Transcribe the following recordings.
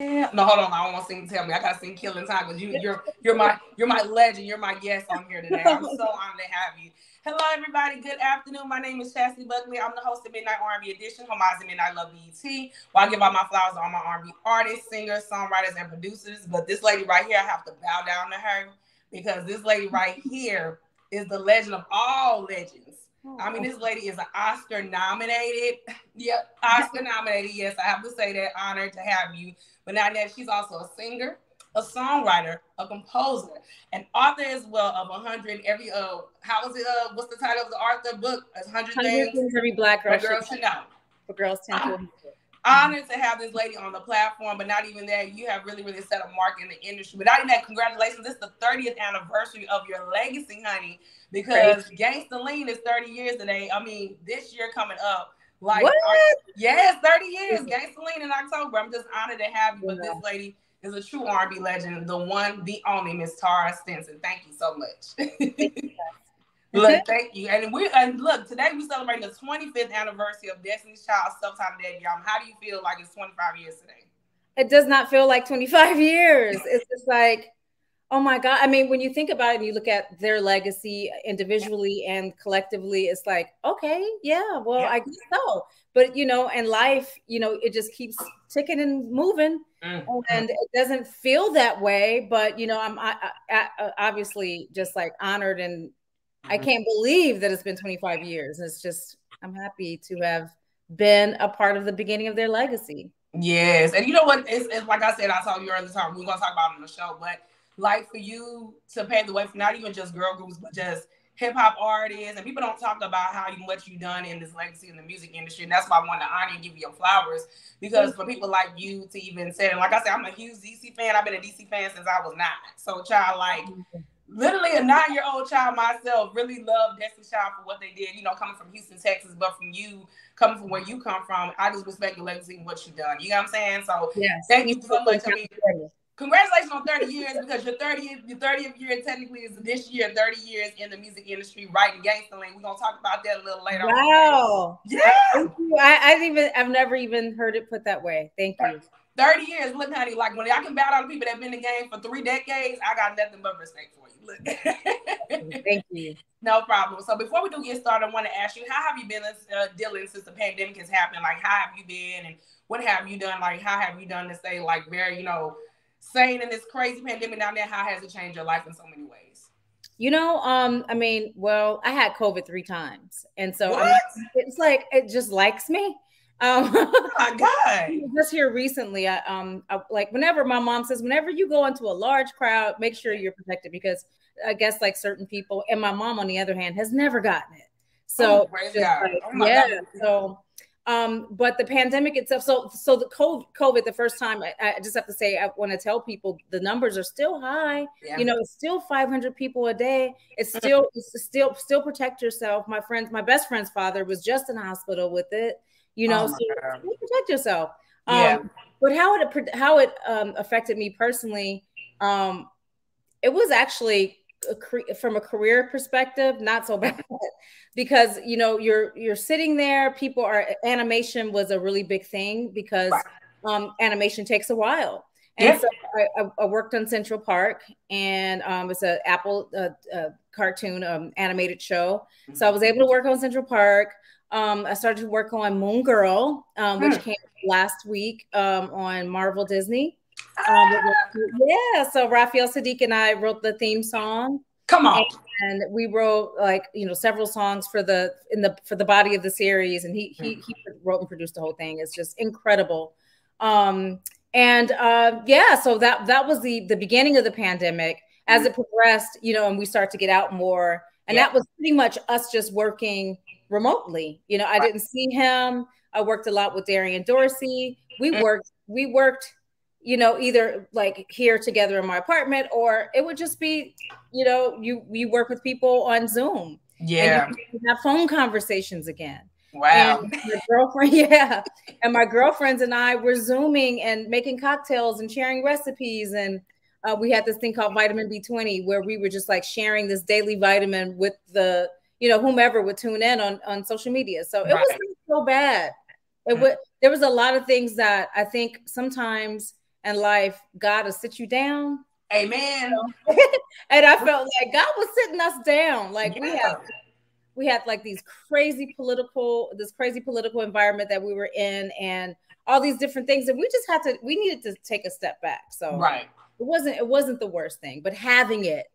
Yeah. No, hold on. I don't want to sing. Tell me, I gotta sing "Killing Time" because you, you're you're my you're my legend. You're my guest on here today. I'm so honored to have you. Hello, everybody. Good afternoon. My name is Chastity Buckley. I'm the host of Midnight R&B Edition, Homage to Midnight Love BET. While I give all my flowers to all my R&B artists, singers, songwriters, and producers. But this lady right here, I have to bow down to her because this lady right here is the legend of all legends. I mean, this lady is an Oscar nominated. Yep, Oscar nominated. Yes, I have to say that. Honored to have you. But not that she's also a singer, a songwriter, a composer, an author as well of a 100 every uh how is it uh what's the title of the author book? A 100 things, things every black girl, girl should know. For girls 10 to honored to have this lady on the platform, but not even that. You have really, really set a mark in the industry. But not even that, congratulations. This is the 30th anniversary of your legacy, honey, because Gangsta Lean is 30 years today. I mean, this year coming up. Like, what? yes, 30 years. Gangsta Lean in October. I'm just honored to have you. But this lady is a true R&B legend, the one, the only Miss Taura Stinson. Thank you so much. look, thank you. And we and look, today we celebrating the 25th anniversary of Destiny's Child's Sometime Dead Um, How do you feel like it's 25 years today? It does not feel like 25 years. It's just like, oh my God. I mean, when you think about it and you look at their legacy individually and collectively, it's like, okay, yeah, well, yeah. I guess so. But you know, and life, you know, it just keeps ticking and moving. Mm-hmm. And it doesn't feel that way, but you know, I'm I, I, obviously just like honored and I mm-hmm. can't believe that it's been 25 years. It's just, I'm happy to have been a part of the beginning of their legacy. Yes. And you know what? It's, it's like I said, I told you earlier time, we are going to talk about it on the show, but like for you to pave the way for not even just girl groups, but just hip hop artists, and people don't talk about how you what you've done in this legacy in the music industry. And that's why I want to honor and give you your flowers because for people like you to even say, and like I said, I'm a huge DC fan. I've been a DC fan since I was nine. So, child, like, literally a nine year old child myself, really love Destiny Child for what they did, you know, coming from Houston, Texas, but from you, coming from where you come from, I just respect your legacy and what you've done. You know what I'm saying? So yes. thank you so much. Congratulations on 30 years because your 30th, your 30th year technically is this year, 30 years in the music industry, writing Gangsta Lean. We're gonna talk about that a little later. Wow. On. Yeah. I, I, I even I've never even heard it put that way. Thank you. 30 years, look, honey, like when I can bow down to people that have been in the game for three decades, I got nothing but respect for you. Look. Thank you. No problem. So before we do get started, I want to ask you, how have you been uh, dealing since the pandemic has happened? Like, how have you been and what have you done? Like, how have you done to stay like very, you know, sane in this crazy pandemic down there? How has it changed your life in so many ways? You know, um, I mean, well, I had COVID three times, and so it's like it just likes me. Um, oh my God. just here recently, I, um, I, like whenever my mom says, whenever you go into a large crowd, make sure you're protected because I guess like certain people, and my mom on the other hand has never gotten it. So oh, like, oh yeah, God. so um, but the pandemic itself, so so the COVID, the first time, I, I just have to say, I want to tell people the numbers are still high. Yeah. You know, it's still 500 people a day. It's still, it's still, still protect yourself. My friends, my best friend's father was just in hospital with it you know, oh so protect yourself. Um, yeah. But how it how it um, affected me personally, um, it was actually a from a career perspective not so bad because you know you're you're sitting there. People are animation was a really big thing because um, animation takes a while. And yeah. so I, I, worked on Central Park, and um, it's an Apple uh, uh, cartoon um, animated show. So I was able to work on Central Park. Um, I started to work on Moon Girl, um, which hmm. came last week um, on Marvel Disney. Um, yeah, so Raphael Saadiq and I wrote the theme song. Come on. And, and we wrote like you know several songs for the in the for the body of the series, and he he, hmm. he wrote and produced the whole thing. It's just incredible. Um, and uh, yeah, so that that was the the beginning of the pandemic. As mm. it progressed, you know, and we start to get out more, and yeah. that was pretty much us just working remotely. You know, I didn't see him. I worked a lot with Darian Dorsey. We mm. worked, we worked, you know, either like here together in my apartment, or it would just be, you know, you you work with people on Zoom. Yeah. have phone conversations again. Wow. And my girlfriend, yeah. And my girlfriends and I were zooming and making cocktails and sharing recipes. And uh, we had this thing called vitamin B20 where we were just like sharing this daily vitamin with the you know, whomever would tune in on, on social media. So it right. was so bad. It would there was a lot of things that I think sometimes in life, God will sit you down. Amen. and I felt like God was sitting us down. Like yeah. we had we had like these crazy political, this crazy political environment that we were in, and all these different things. And we just had to, we needed to take a step back. So right. It wasn't it wasn't the worst thing, but having it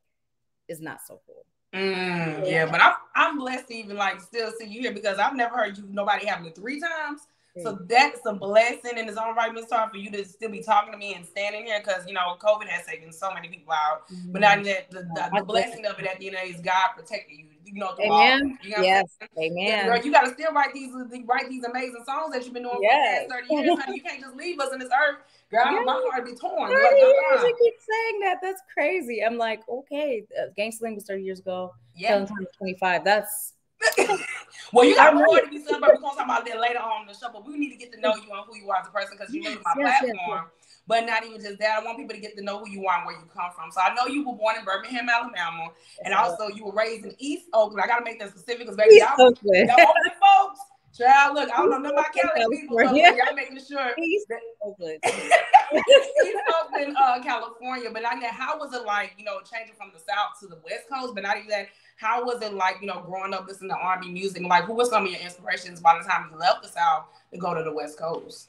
is not so cool. Mm, yeah. yeah, but I'm I'm blessed to even like still see you here because I've never heard you nobody having it three times. So that's a blessing in its own right, Miss Tar, for you to still be talking to me and standing here because you know COVID has taken so many people out. Mm-hmm. But not that the, the, the, blessing of it at the end of it is God protecting you. You know, Amen. You know yes. Amen. Girl, you gotta still write these write these amazing songs that you've been doing yes. for the past 30 years. honey. You can't just leave us in this earth. Girl, yes. my heart be torn. Like, years, I keep saying that. That's crazy. I'm like, okay, uh, Gangsta was 30 years ago. Yeah. 25. That's well, you got more to be said, but we're gonna talk about that later on in the show. But we need to get to know you and who you are as a person because you yes, my yes, platform. Yes, but not even just that. I want people to get to know who you are and where you come from. So I know you were born in Birmingham, Alabama, and also you were raised in East Oakland. I gotta make that specific because baby, y'all, y'all Oakland folks. Child, look, I don't know nothing about California people. So y'all making sure East Oakland, East Oakland, uh, California. But I mean, how was it like, you know, changing from the South to the West Coast? But not even that how was it like, you know, growing up listening to R&B music? Like, who were some of your inspirations by the time you left the South to go to the West Coast?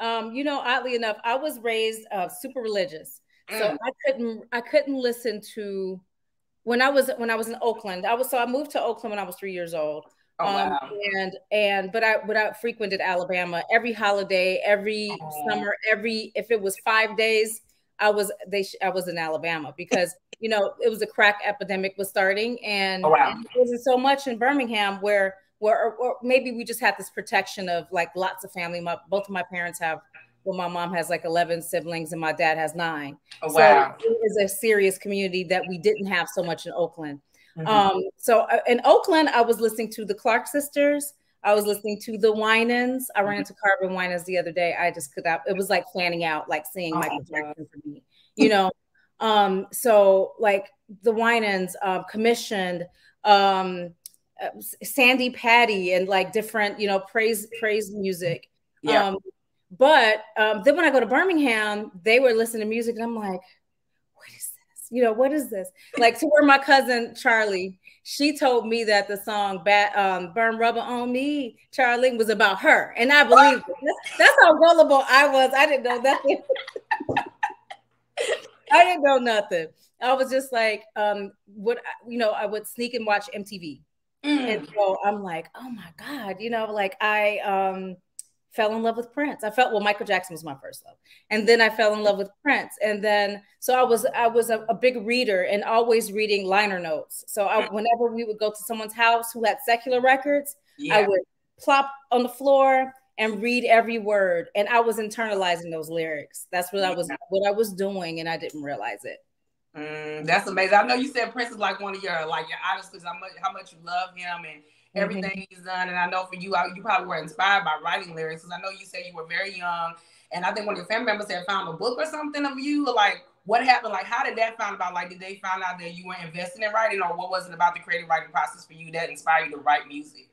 Um, you know, oddly enough, I was raised uh, super religious, mm. so I couldn't I couldn't listen to when I was when I was in Oakland. I was so I moved to Oakland when I was three years old. Oh, um, and and but I but I frequented Alabama every holiday, every oh. summer, every if it was five days, I was they I was in Alabama because you know it was a crack epidemic was starting and, oh, wow. and it wasn't so much in Birmingham where where or, or, maybe we just had this protection of like lots of family. My, both of my parents have well, my mom has like 11 siblings and my dad has nine. Oh, wow. So it is a serious community that we didn't have so much in Oakland. Mm-hmm. Um, so uh, in Oakland, I was listening to the Clark sisters. I was listening to the Winans. I ran mm-hmm. into Carvin Winans the other day. I just could not, it was like planning out, like seeing oh, Michael Jackson for me, you know? um, so like the Winans uh, commissioned um, uh, Sandi Patty and like different, you know, praise, praise music. Yeah. Um, but um, then when I go to Birmingham, they were listening to music and I'm like, what is this? You know, what is this? Like to where my cousin Charlie, she told me that the song "Bat um, Burn Rubber on Me," Charlie, was about her, and I believe that's, that's, how gullible I was. I didn't know nothing. I didn't know nothing. I was just like, um, what you know, I would sneak and watch MTV, mm. and so I'm like, oh my god, you know, like I um fell in love with Prince. I felt well, Michael Jackson was my first love, and then I fell in love with Prince, and then so I was I was a, a big reader and always reading liner notes. So I, whenever we would go to someone's house who had secular records, yeah. I would plop on the floor and read every word, and I was internalizing those lyrics. That's what I was what I was doing, and I didn't realize it. Mm, that's amazing. I know you said Prince is like one of your like your idols because how much how much you love him and. Everything mm-hmm. he's done. And I know for you, you probably were inspired by writing lyrics because I know you said you were very young. And I think one of your family members had found a book or something of you. Like, what happened? Like, how did that find about? Like, did they find out that you were investing in writing, or what was it about the creative writing process for you that inspired you to write music?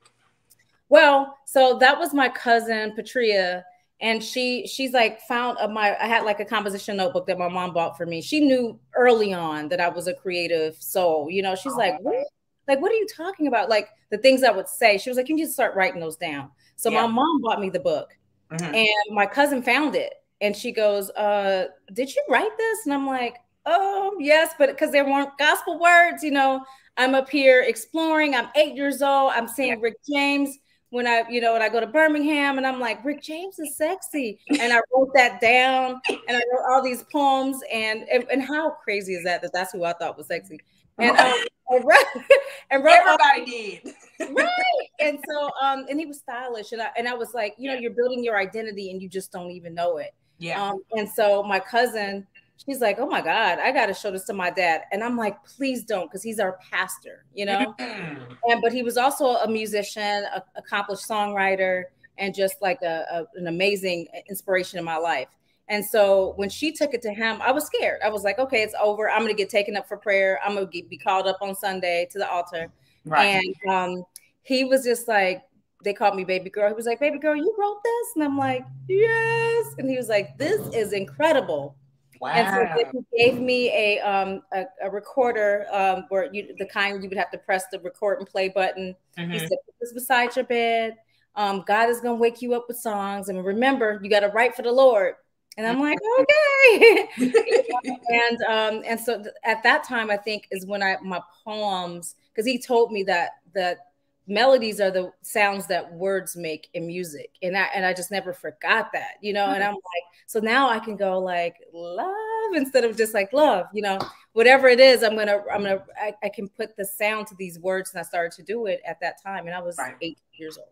Well, so that was my cousin Patria, and she she's like found a, my I had like a composition notebook that my mom bought for me. She knew early on that I was a creative soul. You know, she's oh, like, what? Like, what are you talking about? Like the things I would say. She was like, Can you start writing those down? So yeah. my mom bought me the book mm-hmm. and my cousin found it. And she goes, uh, did you write this? And I'm like, oh yes, but because there weren't gospel words, you know, I'm up here exploring. I'm eight years old. I'm seeing yeah. Rick James when I, you know, when I go to Birmingham and I'm like, Rick James is sexy. And I wrote that down and I wrote all these poems. And, and, and how crazy is that, that that's who I thought was sexy. And, um, and, wrote, and wrote everybody did. right. And so, um, and he was stylish. And I, and I was like, you know, you're building your identity and you just don't even know it. Yeah. Um, and so my cousin, she's like, oh my God, I got to show this to my dad. And I'm like, please don't, because he's our pastor, you know? and, but he was also a musician, a, accomplished songwriter, and just like a, a, an amazing inspiration in my life. And so when she took it to him, I was scared. I was like, okay, it's over. I'm going to get taken up for prayer. I'm going to be called up on Sunday to the altar. Right. And um, he was just like, they called me baby girl. He was like, baby girl, you wrote this? And I'm like, yes. And he was like, this is incredible. Wow. And so he gave me a um a, a recorder um where you the kind you would have to press the record and play button. Mm-hmm. He said, put this beside your bed. Um, God is gonna wake you up with songs. And remember, you gotta write for the Lord. And I'm like, okay. and um, and so th- at that time, I think is when I my poems, because he told me that that melodies are the sounds that words make in music. And i and i just never forgot that you know? And i'm like so now i can go like love instead of just like love you know? Whatever it is i'm gonna i'm gonna i, I can put the sound to these words and i started to do it at that time and i was right. eight years old.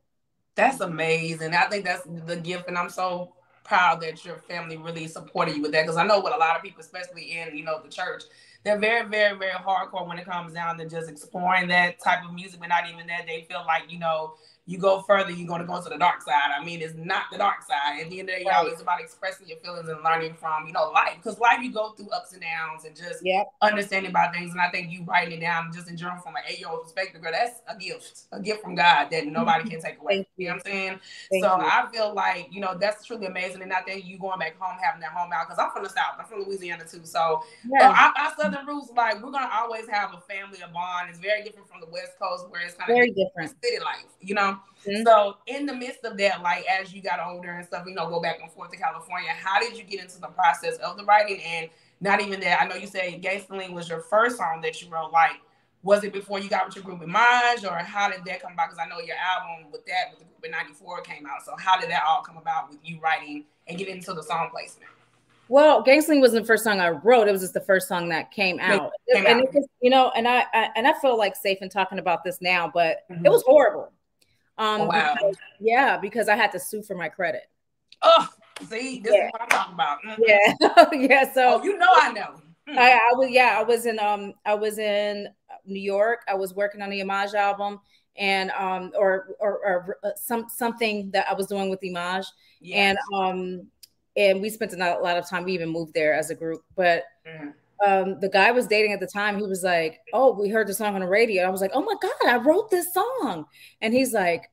That's amazing. I think that's the gift and i'm so proud that your family really supported you with that because i know what a lot of people especially in you know the church they're very, very, very hardcore when it comes down to just exploring that type of music, but not even that. They feel like, you know, you go further, you're going to go to the dark side. I mean, it's not the dark side. At the end of the day, right. it's about expressing your feelings and learning from, you know, life. Because life, you go through ups and downs and just yep. understanding about things. And I think you writing it down just in general from an eight year old perspective, girl, that's a gift, a gift from God that mm-hmm. nobody can take away. You. you. know what I'm saying? Thank so you. I feel like, you know, that's truly amazing. And I think you going back home, having that home out, because I'm from the South, I'm from Louisiana too. So yeah. Uh, our, our Southern roots, like, we're going to always have a family, a bond. It's very different from the West Coast where it's kind of very different city life, you know? Mm-hmm. So in the midst of that, like as you got older and stuff, you know, go back and forth to California, how did you get into the process of the writing? And not even that, I know you say Gangsta was your first song that you wrote. Like, was it before you got with your group Image, or how did that come about? Because I know your album with that with the group in '94 came out. So how did that all come about with you writing and getting into the song placement? Well, Gangsta wasn't the first song I wrote. It was just the first song that came out. Came and out. It was, you know, and I, I, and I feel like safe in talking about this now, but mm-hmm. it was horrible. Um, oh, wow. Because, yeah, because I had to sue for my credit. Oh, see, this yeah. is what I'm talking about. Mm-hmm. Yeah, yeah. So oh, you know, I know. Mm-hmm. I, I was, yeah, I was in, um, I was in New York. I was working on the Image album, and um, or or, or uh, some something that I was doing with Image, yes. and um, and we spent a lot of time. We even moved there as a group, but. Mm um, the guy was dating at the time, he was like, "Oh, we heard the song on the radio." I was like, "Oh my god, I wrote this song," and he's like,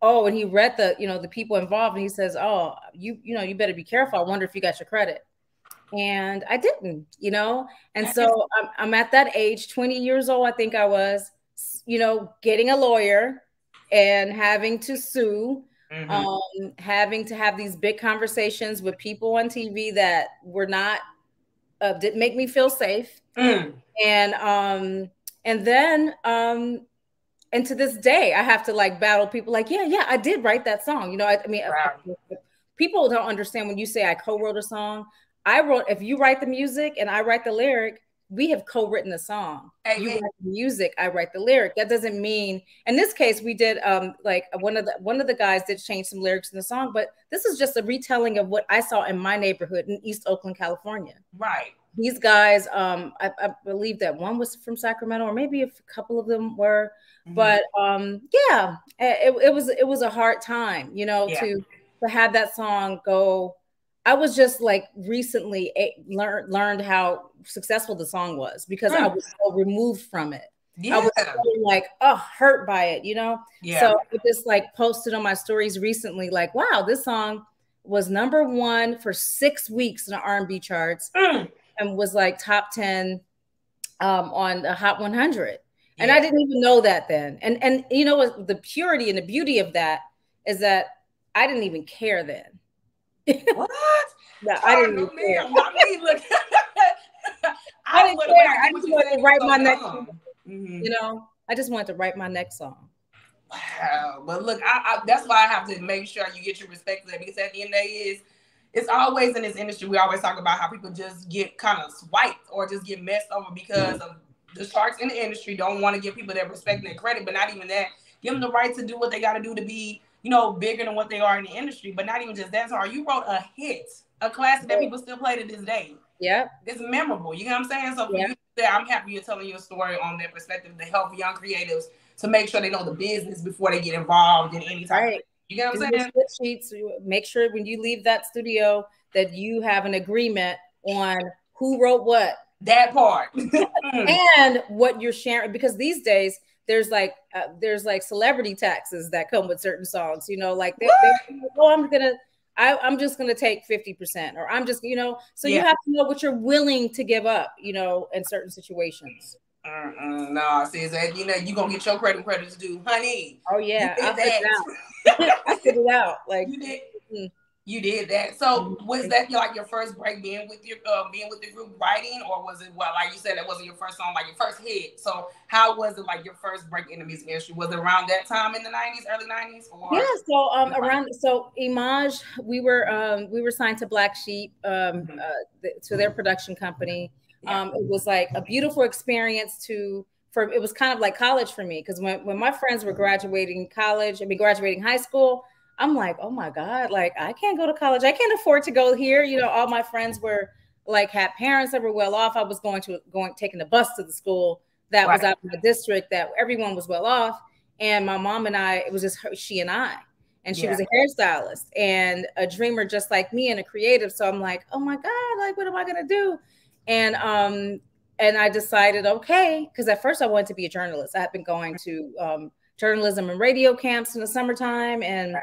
"Oh," and he read the, you know, the people involved, and he says, "Oh, you, you know, you better be careful. I wonder if you got your credit." And I didn't, you know, and so I'm, I'm at that age, 20 years old, I think I was, you know, getting a lawyer and having to sue. Mm-hmm. Um, having to have these big conversations with people on TV that were not uh, didn't make me feel safe. Mm. And um, and then um, and to this day, I have to like battle people like, yeah, yeah, I did write that song. You know, I, I mean, wow. people don't understand when you say I co-wrote a song. I wrote. If you write the music and I write the lyric, we have co-written the song. Amen. You write the music, I write the lyric. That doesn't mean in this case we did um like one of the one of the guys did change some lyrics in the song, but this is just a retelling of what I saw in my neighborhood in East Oakland, California. Right. These guys, um, I, I believe that one was from Sacramento, or maybe a couple of them were, mm-hmm. but um, yeah, it, it was it was a hard time, you know, yeah. to to have that song go I was just like recently learned learned how successful the song was because mm. I was so removed from it. Yeah. I was like, oh, hurt by it, you know? Yeah. So I just like posted on my stories recently, like, wow, this song was number one for six weeks in the R&B charts mm. and was like top 10 um, on the Hot 100. Yeah. And I didn't even know that then. And and you know what the purity and the beauty of that is that I didn't even care then what? No, I didn't know, care. Not me. Look, I, didn't care. I just wanted to write my next. Mm-hmm. You know, I just wanted to write my next song. Wow, but look, I, I, that's why I have to make sure you get your respect for that because at the end of the day is it's always in this industry we always talk about how people just get kind of swiped or just get messed over because of the sharks in the industry don't want to give people their respect and their credit, but not even that. Give them the right to do what they got to do to be you know, bigger than what they are in the industry. But not even just that, so you wrote a hit, a classic that people still play to this day. Yeah. It's memorable. You know what I'm saying? So yeah. you, I'm happy you're telling your story on that perspective to help young creatives to make sure they know the business before they get involved in any type right. Of, you know what I'm saying? Sheets, make sure when you leave that studio that you have an agreement on who wrote what. That part. and what you're sharing. Because these days there's like uh, there's like celebrity taxes that come with certain songs. You know, like they, they, oh, I'm gonna. I, I'm just gonna take 50%, or I'm just, you know, so yeah. you have to know what you're willing to give up, you know, in certain situations. No, see, that you know, you gonna get your credit credit to do, honey. Oh yeah, I figured it out. I figured it out. Like you did. Mm you did that. So was that like your first break being with your uh, being with the group writing, or was it well, like you said, that wasn't your first song, like your first hit? So how was it like your first break in the music industry? Was it around that time in the nineties, early nineties? Yeah, so um, around so Image, we were um, we were signed to Black Sheep um, mm-hmm. uh, to their production company. Yeah. Um, it was like a beautiful experience to for it was kind of like college for me because when when my friends were graduating college, I mean graduating high school I'm like, oh my God, like I can't go to college. I can't afford to go here. You know, all my friends were like had parents that were well off. I was going to going taking the bus to the school that right. was out in the district that everyone was well off. And my mom and I, it was just her, she and I. And she yeah. was a hairstylist and a dreamer just like me and a creative. So I'm like, oh my God, like what am I gonna do? And um, and I decided, okay, because at first I wanted to be a journalist. I had been going to um journalism and radio camps in the summertime and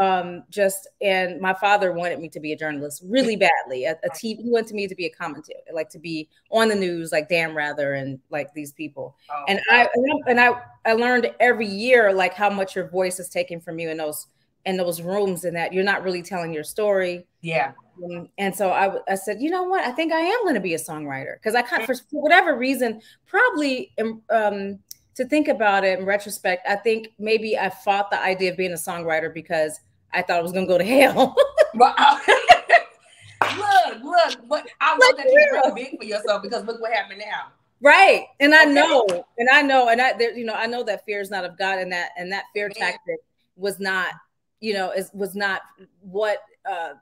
um, just and my father wanted me to be a journalist really badly a, a TV, he wanted me to be a commentator like to be on the news like Dan Rather and like these people. Oh, and I and I I learned every year like how much your voice is taken from you in those in those rooms and that you're not really telling your story. Yeah. Um, and so I, I said, you know what? I think I am going to be a songwriter. Because I for, for whatever reason, probably um, to think about it in retrospect, I think maybe I fought the idea of being a songwriter because I thought I was going to go to hell. look, look, but I love that you're really big for yourself because look what happened now. Right, and I know, and I know, and I, there, you know, I know that fear is not of God, and that, and that fear yeah. tactic was not, you know, is was not what. uh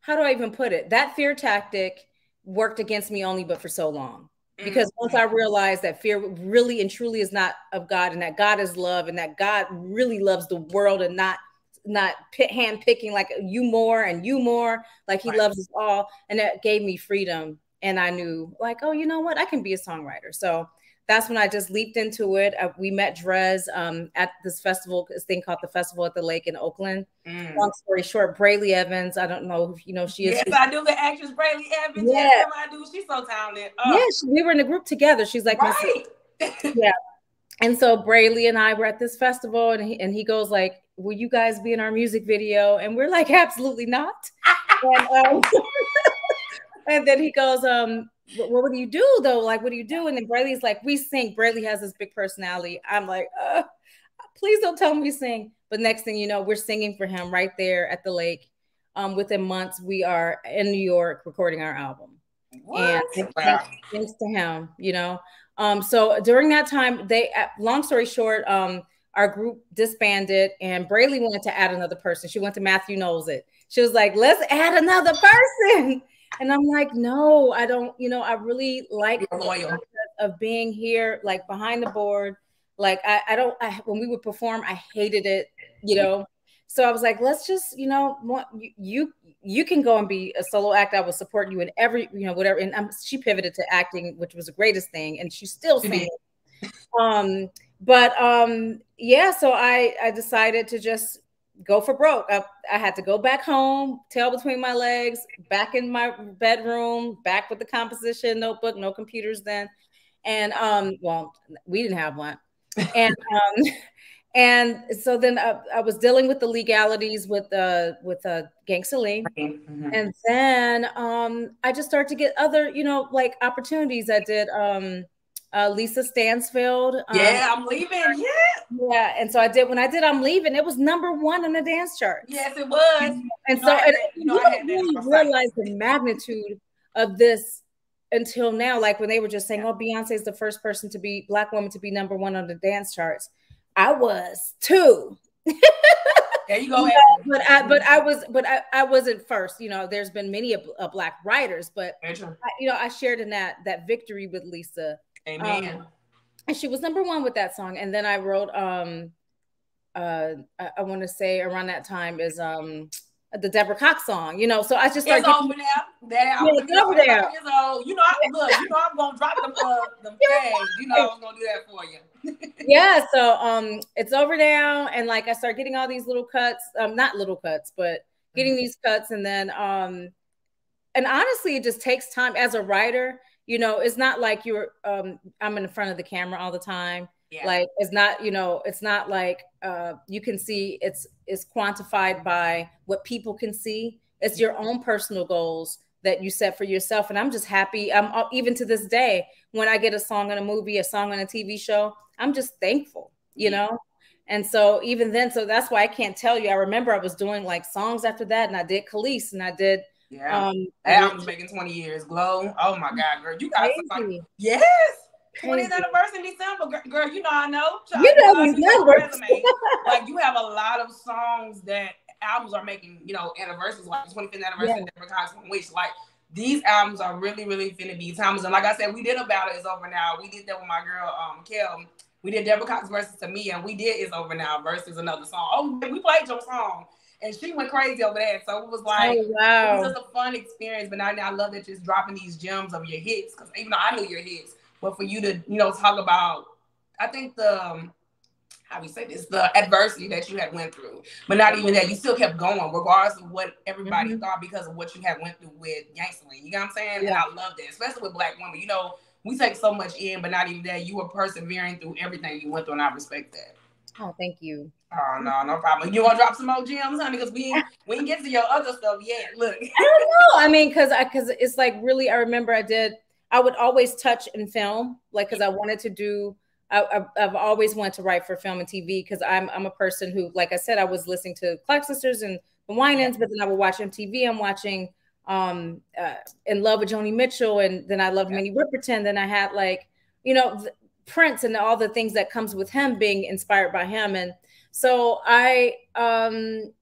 How do I even put it? That fear tactic worked against me only, but for so long because mm-hmm. once I realized that fear really and truly is not of God and that God is love and that God really loves the world and not not pit, hand picking like you more and you more like he right. loves us all and that gave me freedom. And I knew like oh you know what? I can be a songwriter. So that's when I just leaped into it. Uh, we met Drez um, at this festival, this thing called the Festival at the Lake in Oakland. Mm. Long story short, Brely Evans. I don't know if you know she is. Yes, I do. The actress Brely Evans. Yeah, yes, I do. She's so talented. Oh. Yeah, she, we were in a group together. She's like, right. yeah. And so Brely and I were at this festival, and he, and he goes like, "Will you guys be in our music video?" And we're like, "Absolutely not." and, um, and then he goes, um, what, what do you do though? Like, what do you do? And then Brely's like, we sing. Brely has this big personality. I'm like, uh, please don't tell me we sing. But next thing you know, we're singing for him right there at the lake. Um, within months, we are in New York recording our album. What? And thanks, thanks to him, you know. Um, so during that time, they, long story short, um, our group disbanded and Brely wanted to add another person. She went to Matthew knows it. She was like, let's add another person. And I'm like, no, I don't, you know, I really like of being here, like behind the board. Like I, I don't I, when we would perform, I hated it, you know. So I was like, let's just, you know, you you, you can go and be a solo act. I will support you in every, you know, whatever. And I'm, she pivoted to acting, which was the greatest thing, and she's still saying. um, but um, yeah, so I I decided to just go for broke. I, I, had to go back home, tail between my legs, back in my bedroom, back with the composition notebook, no computers then. And um, well, we didn't have one. And um, and so then I, I, was dealing with the legalities with uh with uh Gangsta Lean. Mm-hmm. And then um I just started to get other, you know, like opportunities. I did um uh, Lisa Stansfield. Um, yeah, I'm leaving. Yeah. Yeah. And so I did when I did I'm leaving, it was number one on the dance chart. Yes, it was. And so you, know, don't really realize the magnitude of this until now. Like when they were just saying, Oh, Beyonce is the first person to be black woman to be number one on the dance charts. I was too. There you go. But I, but I was, but I, I wasn't first. You know, there's been many a, a black writers, but I, you know, I shared in that that victory with Lisa Amen. Um, and she was number one with that song. And then I wrote, um, uh, I, I want to say around that time is um, the Deborah Cox song, you know. So I just started. It's over now. That album yeah, it's over there. You know, I, look, you know, I'm gonna drop them, uh, them tags. You know, I'm gonna do that for you. yeah. So um, it's over now, and like I start getting all these little cuts. Um, not little cuts, but getting mm-hmm. these cuts, and then um, and honestly, it just takes time as a writer. You know, it's not like you're um, I'm in front of the camera all the time. Yeah. Like it's not, you know, it's not like uh, you can see it's it's quantified by what people can see. It's your own personal goals that you set for yourself. And I'm just happy. I'm uh, even to this day when I get a song in a movie, a song on a TV show, I'm just thankful, you know. And so even then, so that's why I can't tell you. I remember I was doing like songs after that, and I did Kelis, and I did. Yeah, um, album's making 20 years. Glow. Oh my God, girl, you got some. Yes. 20th anniversary in December, girl. You know I know. you know these numbers. like you have a lot of songs that albums are making. You know, anniversaries like 25th anniversary, yeah. Cox, which like these albums are really, really finna be times. And like I said, we did about it is over now. We did that with my girl, um, Kel. We did Deborah Cox versus to me, and we did is over now versus another song. Oh, we played your song. And she went crazy over that. So it was like, oh, wow. it was just a fun experience. But now, now I love that you're dropping these gems of your hits. Because even though I knew your hits, but for you to, you know, talk about, I think the, um, how we say this, the adversity that you had went through, but not even that, you still kept going regardless of what everybody mm-hmm. thought because of what you had went through with Gangsta Lean. You know what I'm saying? Yeah. And I love that, especially with black women. You know, we take so much in, but not even that. You were persevering through everything you went through, and I respect that. Oh, thank you. Oh no, no problem. You want to drop some more gems, honey? Because we we can get to your other stuff yet. Look, I don't know. I mean, because I because it's like really. I remember I did I would always touch and film, like because I wanted to do. I, have always wanted to write for film and TV because I'm I'm a person who, like I said, I was listening to Clark Sisters and the Winans, but then I would watch MTV. I'm watching um uh, In Love with Joni Mitchell, and then I loved yeah. Minnie Riperton. Then I had like you know Prince and all the things that comes with him being inspired by him, and so I um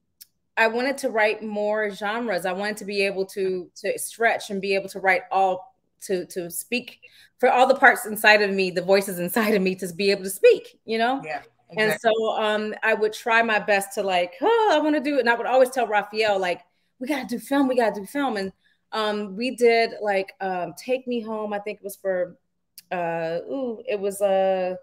I wanted to write more genres. I wanted to be able to to stretch and be able to write all to to speak for all the parts inside of me, the voices inside of me to be able to speak, you know? Yeah. Exactly. And so um I would try my best to like, oh, I want to do it. And I would always tell Raphael, like, we gotta do film, we gotta do film. And um we did like um Take Me Home, I think it was for uh ooh, it was a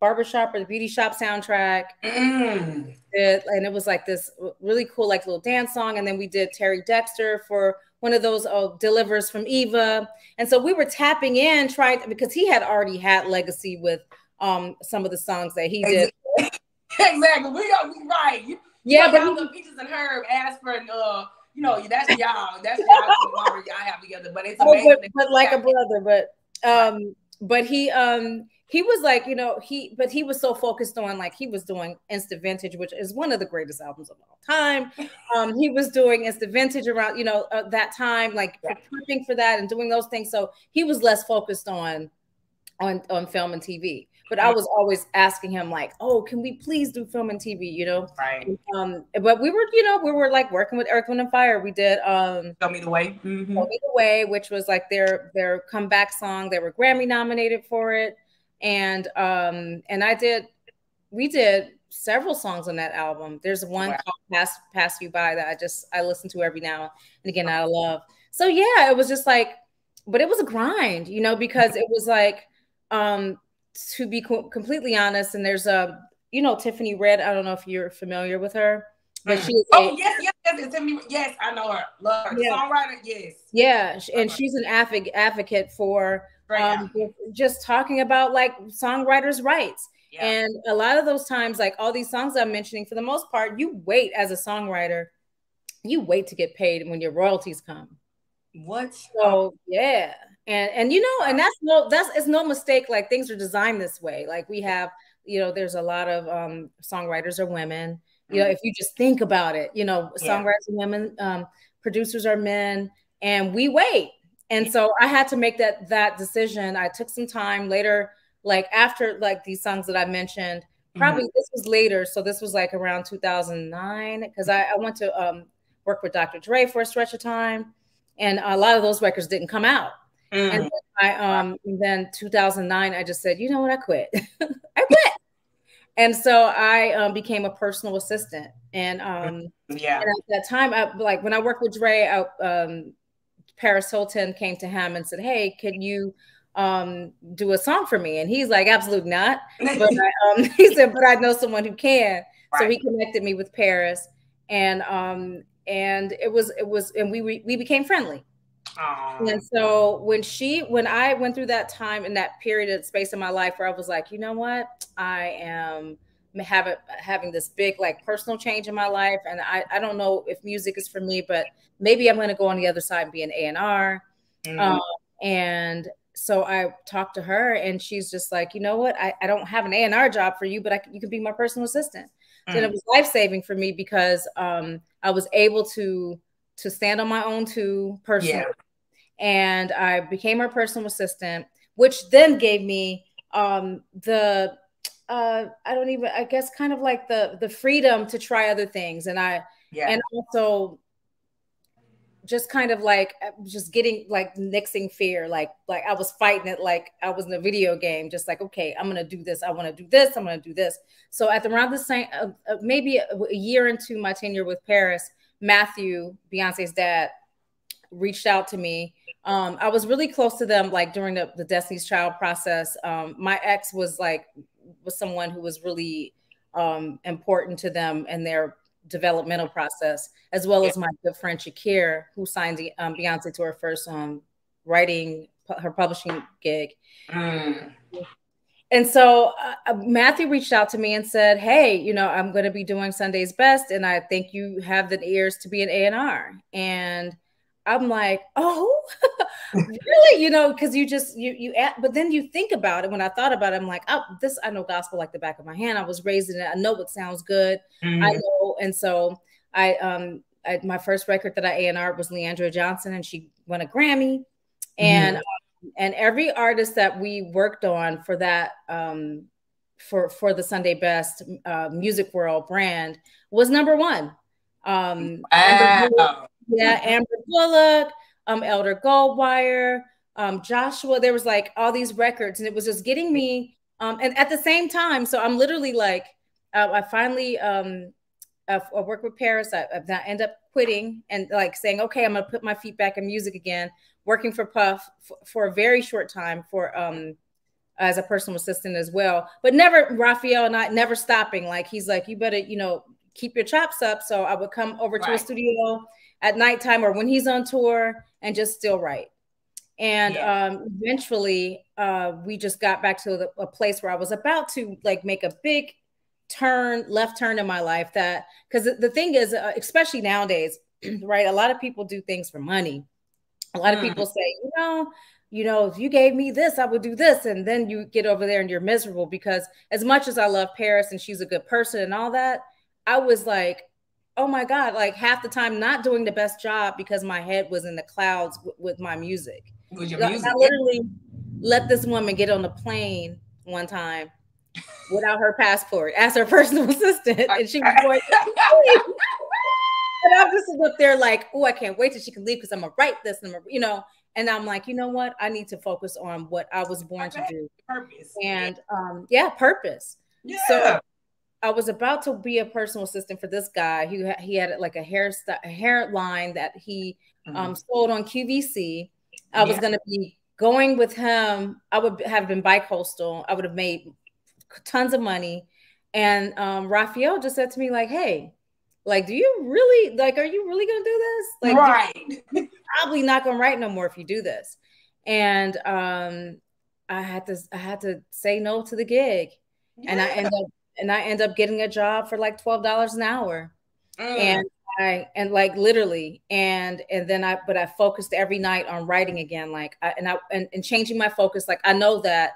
barbershop or the beauty shop soundtrack. Mm. It, and it was like this really cool, like little dance song. And then we did Terry Dexter for one of those uh, Deliver Us from Eva. And so we were tapping in, trying because he had already had legacy with um, some of the songs that he did. exactly. We are we right. You, yeah, but the Peaches and Herb asked for uh, you know, that's y'all. That's y'all, y'all have together. But it's amazing. Oh, but, but like a brother, but um, but he um he was like, you know, he, but he was so focused on like he was doing Instant Vintage, which is one of the greatest albums of all time. Um, he was doing Instant Vintage around, you know, uh, that time, like yeah. prepping for that and doing those things. So he was less focused on, on, on film and TV. But I was always asking him like, "Oh, can we please do film and TV?" You know, right? Um, but we were, you know, we were like working with Earth, Wind, and Fire. We did um, "Show Me the Way," mm-hmm. "Show Me the Way," which was like their their comeback song. They were Grammy nominated for it and um and I did we did several songs on that album. There's one wow. called Pass Pass You By that I just I listen to every now and again out of love. So yeah, it was just like but it was a grind, you know, because it was like um to be co completely honest and there's a you know Tiffany Red, I don't know if you're familiar with her. But mm. she oh a, yes, yes, yes, Tiffany, yes, I know her. Love her. Yeah. Songwriter, yes. Yeah, and she's an advocate for um, just talking about like songwriters' rights. Yeah. And a lot of those times, like all these songs I'm mentioning, for the most part, you wait as a songwriter, you wait to get paid when your royalties come. What? So yeah, and and you know, and that's no that's it's no mistake. Like things are designed this way. Like we have, you know, there's a lot of um songwriters are women. You know, mm-hmm. if you just think about it, you know, songwriters yeah. are women, um, producers are men, and we wait and so I had to make that that decision. I took some time later, like after like these songs that I mentioned. Probably mm-hmm. this was later, so this was like around 2009 because I, I, went to um, work with Dr. Dre for a stretch of time, and a lot of those records didn't come out. Mm-hmm. And I um and then 2009, I just said, you know what, I quit. I quit. and so I um, became a personal assistant. And um, yeah, and at that time, I, like when I worked with Dre, I, um, Paris Hilton came to him and said, "Hey, can you um, do a song for me?" And he's like, "Absolutely not." But I, um, he said, "But I know someone who can." Right. So he connected me with Paris, and um, and it was it was, and we we became friendly. Aww. And so when she, when I went through that time in that period of space in my life where I was like, you know what, I am having having this big like personal change in my life, and I I don't know if music is for me, but maybe I'm going to go on the other side and be an A and R. Mm-hmm. Um, and so I talked to her, and she's just like, you know what, I, I don't have an A and R job for you, but I, you can be my personal assistant. Mm-hmm. So it mm. was life saving for me because um, I was able to to stand on my own too personally. Yeah. And I became her personal assistant, which then gave me um, the uh, I don't even I guess kind of like the the freedom to try other things, and I yeah. and also just kind of like uh, just getting like nixing fear. Like like i was fighting it like i was in a video game. Just like okay i'm gonna do this. I want to do this. I'm gonna do this. So at the around the same uh, uh, maybe a, a, year into my tenure with paris matthew beyonce's dad reached out to me. Um, i was really close to them like during the, the destiny's child process. Um, my ex was like was someone who was really um, important to them and their developmental process, as well as my good friend Shakir, who signed um, Beyonce to her first um, writing, her publishing gig. Mm. And so uh, uh, Matthew reached out to me and said, "Hey, you know, I'm going to be doing Sunday's Best, and I think you have the ears to be an A and R." And I'm like, "Oh, really?" You know, because you just you you. But then you think about it. When I thought about it, I'm like, "Oh, this I know gospel like the back of my hand. I was raised in it. I know what sounds good. Mm-hmm. I know." And so I um I, my first record that I A and R was Le'Andria Johnson, and she won a Grammy. And mm-hmm and every artist that we worked on for that um, for for the Sunday Best uh, Music World brand was number one. Um, wow. Amber yeah, Amber Bullock, um, Elder Goldwire, um, Joshua. There was like all these records, and it was just getting me. Um, and at the same time, so I'm literally like, uh, I finally um, I, I work with Paris. I, I end up quitting and like saying, okay, I'm gonna put my feet back in music again working for Puff for, a very short time for um as a personal assistant as well, but never Raphael and I never stopping. Like he's like, you better, you know, keep your chops up. So I would come over right. to a studio at nighttime or when he's on tour and just still write. And yeah. um, eventually, uh, we just got back to the, a place where I was about to like make a big turn, left turn in my life. That because the thing is, uh, especially nowadays, right? A lot of people do things for money, a lot of people mm. say, you know, you know, if you gave me this, I would do this. And then you get over there and you're miserable because as much as I love Paris and she's a good person and all that, I was like, oh my God, like half the time not doing the best job because my head was in the clouds with my music. With your music. I literally let this woman get on the plane one time without her passport as her personal assistant. And she was going, and I'm just up there like, oh, I can't wait till she can leave because I'm gonna write this and I'm you know. And I'm like, you know what? I need to focus on what I was born to do. Purpose. And um, yeah, purpose. Yeah. So I was about to be a personal assistant for this guy who he had like a hair a hair line that he mm-hmm. um, sold on QVC. I yeah. was going to be going with him. I would have been bi-coastal. I would have made tons of money. And um, Raphael just said to me like, "Hey, like, do you really like? Are you really gonna do this? Like, right? You, probably not gonna write no more if you do this. And um, I had to I had to say no to the gig, yeah. and I ended up and I end up getting a job for like twelve dollars an hour, mm. and I and like literally, and and then I but I focused every night on writing again, like I, and I and, and changing my focus. Like I know that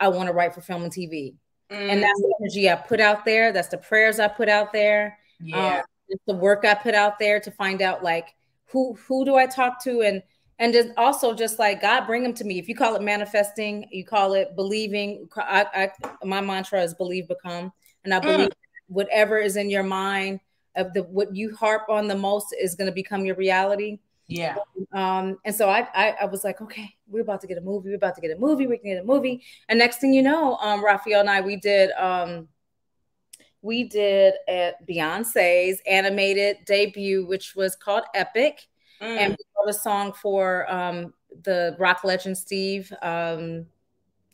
I want to write for film and TV, mm. and that's the energy I put out there. That's the prayers I put out there yeah. Um, the work I put out there to find out like who who do I talk to and and just also just like God bring them to me. If you call it manifesting, you call it believing. I, I my mantra is believe, become, and I believe mm. whatever is in your mind of the what you harp on the most is going to become your reality. Yeah. Um, and so I, I, I was like, okay, we're about to get a movie. We're about to get a movie. We can get a movie. And next thing you know, um, Raphael and I, we did um we did at Beyonce's animated debut, which was called Epic, mm. and we wrote a song for um, the rock legend Steve um,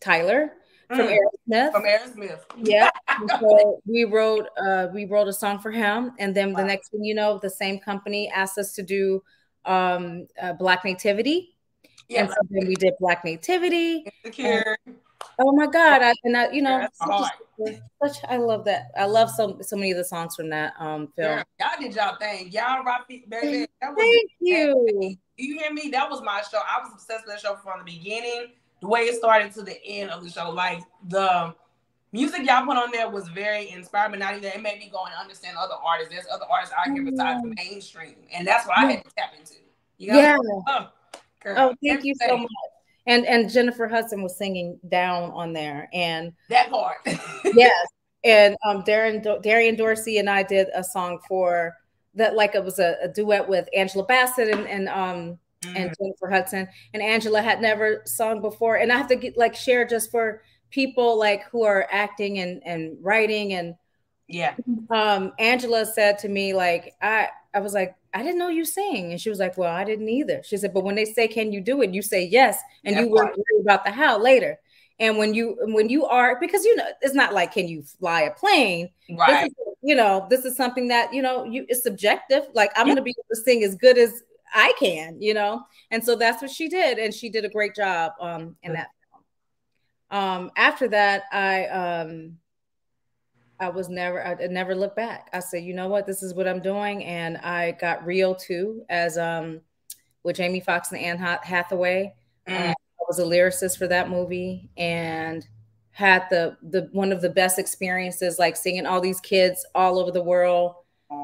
Tyler from mm. Aerosmith. From Aerosmith. Yeah. so we wrote uh, we wrote a song for him, and then wow. the next thing you know, the same company asked us to do um, uh, Black Nativity. Yeah. And so then we did Black Nativity. Insecure. Oh my God! I, and I, you know, such, such, I love that. I love so so many of the songs from that um film. Yeah, y'all did y'all thing. Y'all rock baby. That was Thank you. You hear me? That was my show. I was obsessed with that show from the beginning, the way it started to the end of the show. Like the music y'all put on there was very inspiring. Not even it made me go and understand other artists. There's other artists out here besides the mainstream, and that's what I had to tap into. You know? Yeah. Oh, girl, oh, thank everything. you so much and and Jennifer Hudson was singing down on there, and that part. yes, and um, Darren Darian Dorsey and I did a song for that, like it was a, a duet with Angela Bassett and and um mm. and Jennifer Hudson, and Angela had never sung before, and I have to get like share just for people like who are acting and and writing and yeah. Um, Angela said to me like I I was like I didn't know you sing. And she was like, Well, I didn't either. She said, But when they say, Can you do it? You say yes, and you worry about the how later. And when you when you are because you know it's not like can you fly a plane, right? Is, you know, this is something that you know you it's subjective. Like I'm yep. gonna be able to sing as good as I can, you know. And so that's what she did, and she did a great job um in that film. Um after that, I um I was never, I never looked back. I said, you know what, this is what I'm doing. And I got Rio 2, as um, with Jamie Foxx and Anne Hathaway. Mm. Um, I was a lyricist for that movie and had the the one of the best experiences, like singing all these kids all over the world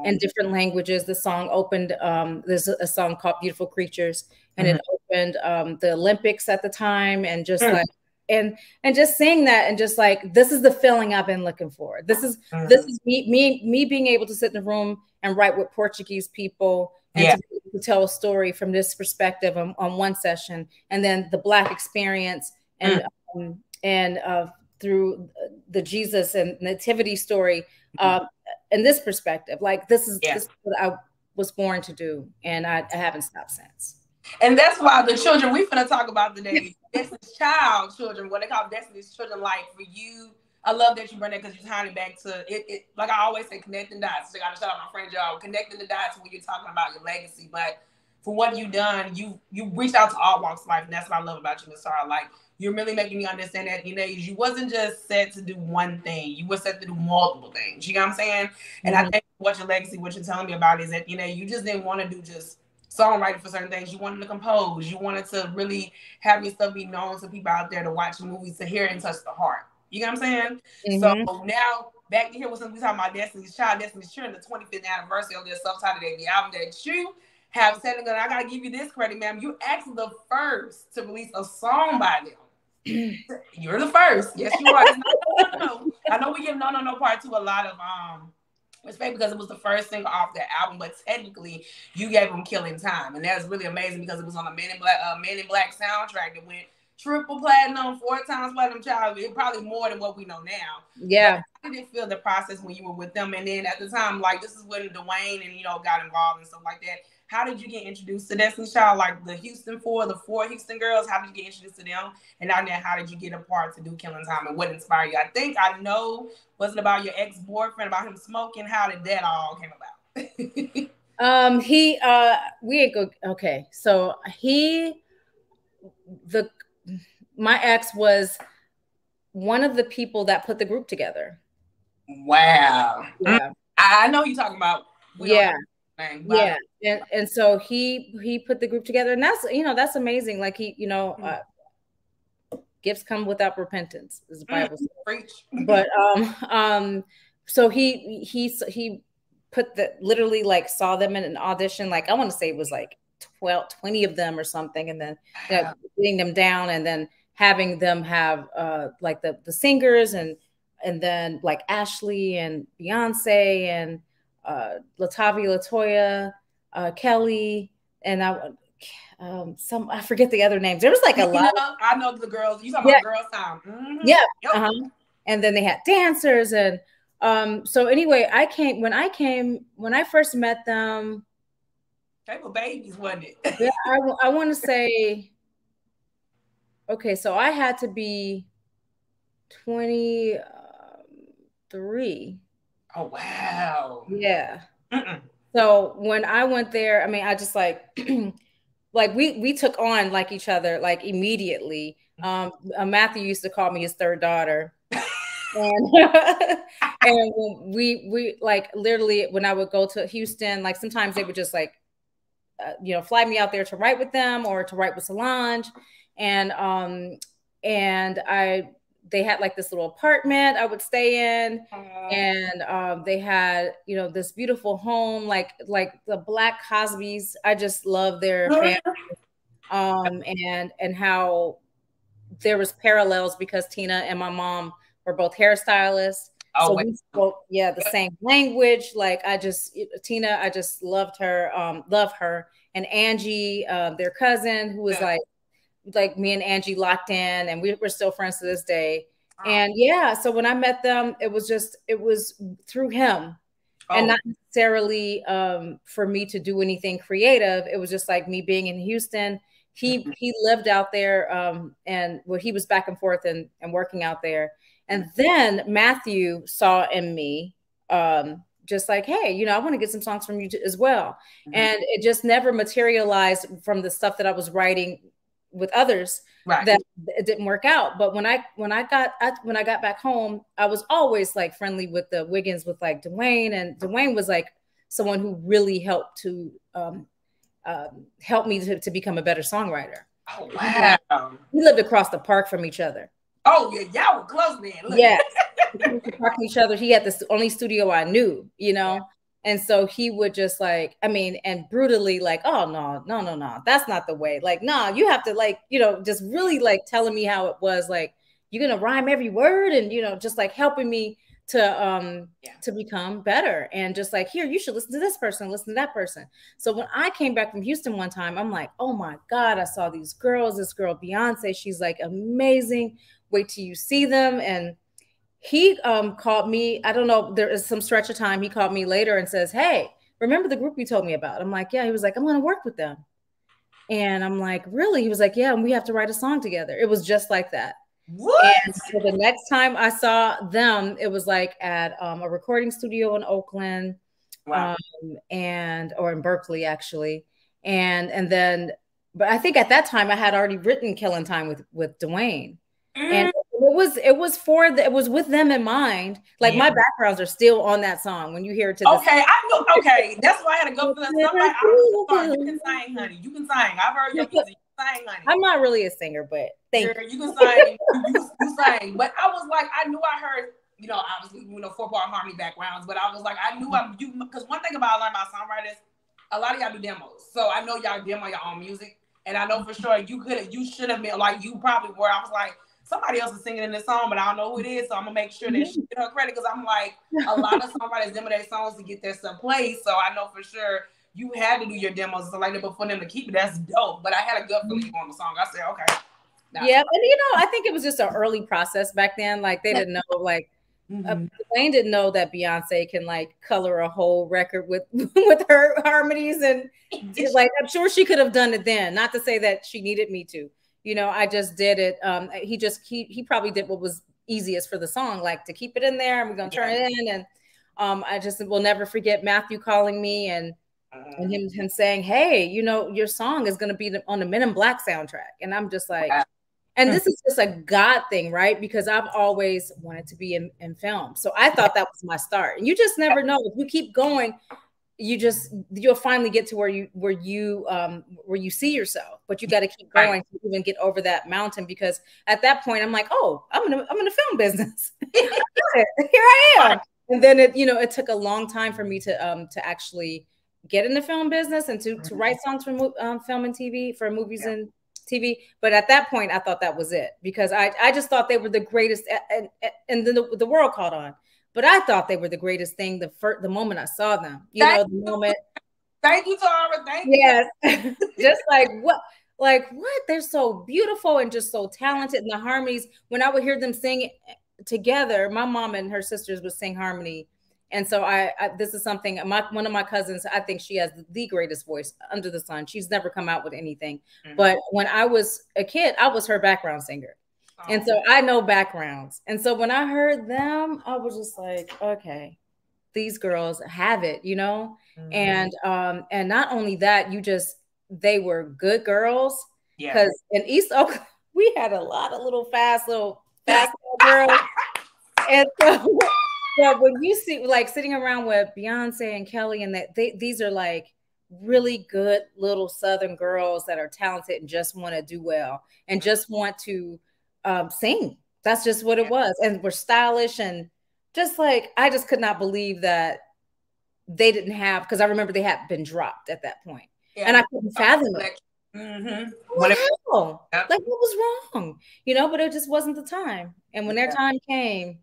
in different languages. The song opened. Um, there's a song called "Beautiful Creatures," and mm. it opened um, the Olympics at the time, and just mm. like and and just saying that and just like this is the feeling I've been looking for. This is mm-hmm. this is me me me being able to sit in the room and write with Portuguese people and yeah. to, to, tell a story from this perspective on, on, one session, and then the black experience and mm-hmm. um, and uh, through the Jesus and nativity story mm-hmm. uh, in this perspective. Like this is, yeah. this is what I was born to do, and I, I haven't stopped since. And that's why the children we're gonna talk about today, Destiny's Child children, what they call Destiny's children, like for you. I love that you bring that because you're tying it back to it, it. Like I always say, connecting dots. So I gotta shout out my friend y'all, connecting the dots when you're talking about your legacy. But for what you've done, you you reached out to all walks of life, and that's what I love about you, Miss Taura. Like you're really making me understand that you know you wasn't just set to do one thing, you were set to do multiple things. You know what I'm saying? And mm-hmm. I think what your legacy, what you're telling me about is that you know you just didn't want to do just songwriting for certain things. You wanted to compose. You wanted to really have your stuff be known to people out there to watch movies, to hear and touch the heart. You know what I'm saying? Mm-hmm. So now back to here with some we talking about Destiny's Child, Destiny's Children, the 25th anniversary of their self-titled debut album that you have said, and I gotta give you this credit, ma'am. You actually the first to release a song by them. You're the first. Yes, you are. Not, no, no. I know we give no no no part to a lot of um respect because it was the first single off the album, but technically you gave them "Killing Time," and that's really amazing because it was on the Men in Black uh, Men in Black soundtrack that went triple platinum, four times platinum. Child, it probably more than what we know now. Yeah, but I didn't feel the process when you were with them, and then at the time, like this is when Dwayne and you know got involved and stuff like that. How did you get introduced to Destiny's Child? Like the Houston Four, the four Houston girls, how did you get introduced to them? And now, then how did you get a part to do Killing Time and what inspired you? I think I know, was it about your ex boyfriend, about him smoking? How did that all came about? um, he, uh, we ain't go, okay. So he, the, my ex was one of the people that put the group together. Wow. Yeah. I know you're talking about. yeah thing. Yeah, and and so he he put the group together, and that's you know that's amazing. Like he, you know, uh, gifts come without repentance, is the Bible. Mm, but um um, so he he he put the literally like saw them in an audition. Like I want to say it was like 12, 20 of them or something, and then you know, getting them down, and then having them have uh like the the singers and and then like Ashley and Beyonce and uh, LaTavia LeToya, uh, Kelly, and I um, some I forget the other names. There was like a you lot. Know, I know the girls. You talking yeah. about girls time? Mm-hmm. Yeah. Yep. Uh-huh. And then they had dancers and um, so anyway, I came when I came when I first met them. They were babies, wasn't it? yeah, I, I want to say. Okay, so I had to be twenty three. Oh wow! Yeah. Mm-mm. So when I went there, I mean, I just like, like we we took on like each other like immediately. Um, uh, Matthew used to call me his third daughter and and we we like literally when I would go to Houston, like sometimes they would just like uh, you know fly me out there to write with them or to write with Solange, and um and I they had like this little apartment I would stay in, and um, they had you know this beautiful home like like the Black Cosbys. I just love their family, um, and and how there was parallels because Tina and my mom we're both hairstylists. Oh, so we spoke, yeah, the same language. Like I just Tina, I just loved her, um, love her. And Angie, uh, their cousin, who was like like me and Angie locked in, and we, we're still friends to this day. And yeah, so when I met them, it was just it was through him. Oh. And not necessarily um, for me to do anything creative. It was just like me being in Houston. He mm-hmm. he lived out there, um, and well, he was back and forth and, and working out there and then Matthew saw in me, um, just like, hey, you know, I want to get some songs from you as well. Mm-hmm. And it just never materialized from the stuff that I was writing with others right. that it didn't work out. But when I when I got I, when I got back home, I was always like friendly with the Wiggins with like Dwayne, and Dwayne was like someone who really helped to um, um, help me to, to become a better songwriter. Oh wow! We lived across the park from each other. Oh yeah, y'all were close then. Look. Yes, talk to each other. He had the only studio I knew, you know. And so he would just like, I mean, and brutally like, oh no, no, no, no, that's not the way. Like, nah, you have to like, you know, just really like telling me how it was. Like, you're gonna rhyme every word, and you know, just like helping me to um yeah. to become better and just like here you should listen to this person listen to that person so when i came back from houston one time i'm like oh my god i saw these girls this girl beyonce she's like amazing wait till you see them. And he um, called me. I don't know. There is some stretch of time. He called me later and says, "Hey, remember the group you told me about?" I'm like, "Yeah." He was like, "I'm going to work with them." And I'm like, "Really?" He was like, "Yeah." And we have to write a song together. It was just like that. What? And so the next time I saw them, it was like at um, a recording studio in Oakland, wow. um, and or in Berkeley actually, and and then, but I think at that time I had already written "Killing Time" with with Dwayne, and mm. It was it was for the, it was with them in mind. Like yeah. my backgrounds are still on that song when you hear it. To okay, I know. Okay, that's why I had to go for that. Like, you can sing, honey. You can sing. I've heard your music. Sing, honey. I'm not really a singer, but thank you. You can sing. you, you, you sing. But I was like, I knew I heard you know, obviously, you know, four part harmony backgrounds, but I was like, I knew I'm you because one thing about I learned about songwriters, a lot of y'all do demos. So I know y'all demo your own music. And I know for sure you could have you should have been like you probably were. I was like, somebody else is singing in this song, but I don't know who it is. So I'm gonna make sure that she get her credit because I'm like a lot of songwriters demo their songs to get their stuff played. So I know for sure you had to do your demos and like that, but for them to keep it, that's dope. But I had a gut feeling on the song. I said, okay. yeah, and you know, I think it was just an early process back then. Like they didn't know, like mm-hmm. uh, Wayne didn't know that Beyonce can like color a whole record with with her harmonies, and like I'm sure she could have done it then. Not to say that she needed me to, you know, I just did it. Um, he just he he probably did what was easiest for the song, like to keep it in there, and we're gonna turn yeah. it in. And um, I just will never forget Matthew calling me and and him him saying, "Hey, you know, your song is gonna be on the Men in Black soundtrack," and I'm just like. And this is just a God thing, right? Because I've always wanted to be in, in film. So I thought that was my start. And you just never know. If you keep going, you just you'll finally get to where you where you um where you see yourself but you got to keep going right. to even get over that mountain because at that point i'm like oh i'm in a, i'm in a film business here i am and then it you know it took a long time for me to um to actually get in the film business and to to write songs for um, film and tv for movies yeah. and TV. But at that point, I thought that was it because I, I just thought they were the greatest, and, and then the, the world caught on. But I thought they were the greatest thing the first the moment I saw them. You Thank know, the moment. Thank you, Taura. Thank yes. you. Yes. just like what like what? They're so beautiful and just so talented. And the harmonies, when I would hear them sing together, my mom and her sisters would sing harmony. And so I, I, this is something my one of my cousins, I think she has the greatest voice under the sun. She's never come out with anything. Mm-hmm. But when I was a kid, I was her background singer. And so I know backgrounds. And so when I heard them, I was just like, okay, these girls have it, you know? Mm-hmm. And um, and not only that, you just they were good girls. Yeah. Because in East Oakland, we had a lot of little fast little fast girls. and so yeah, when you see like sitting around with Beyonce and Kelly and that they these are like really good little southern girls that are talented and just want to do well and just want to um, sing. That's just what it was. And we're stylish and just like I just could not believe that they didn't have because I remember they had been dropped at that point. Yeah. And I couldn't fathom it. Mm-hmm. What Like what was wrong? You know, but it just wasn't the time. And when yeah. their time came,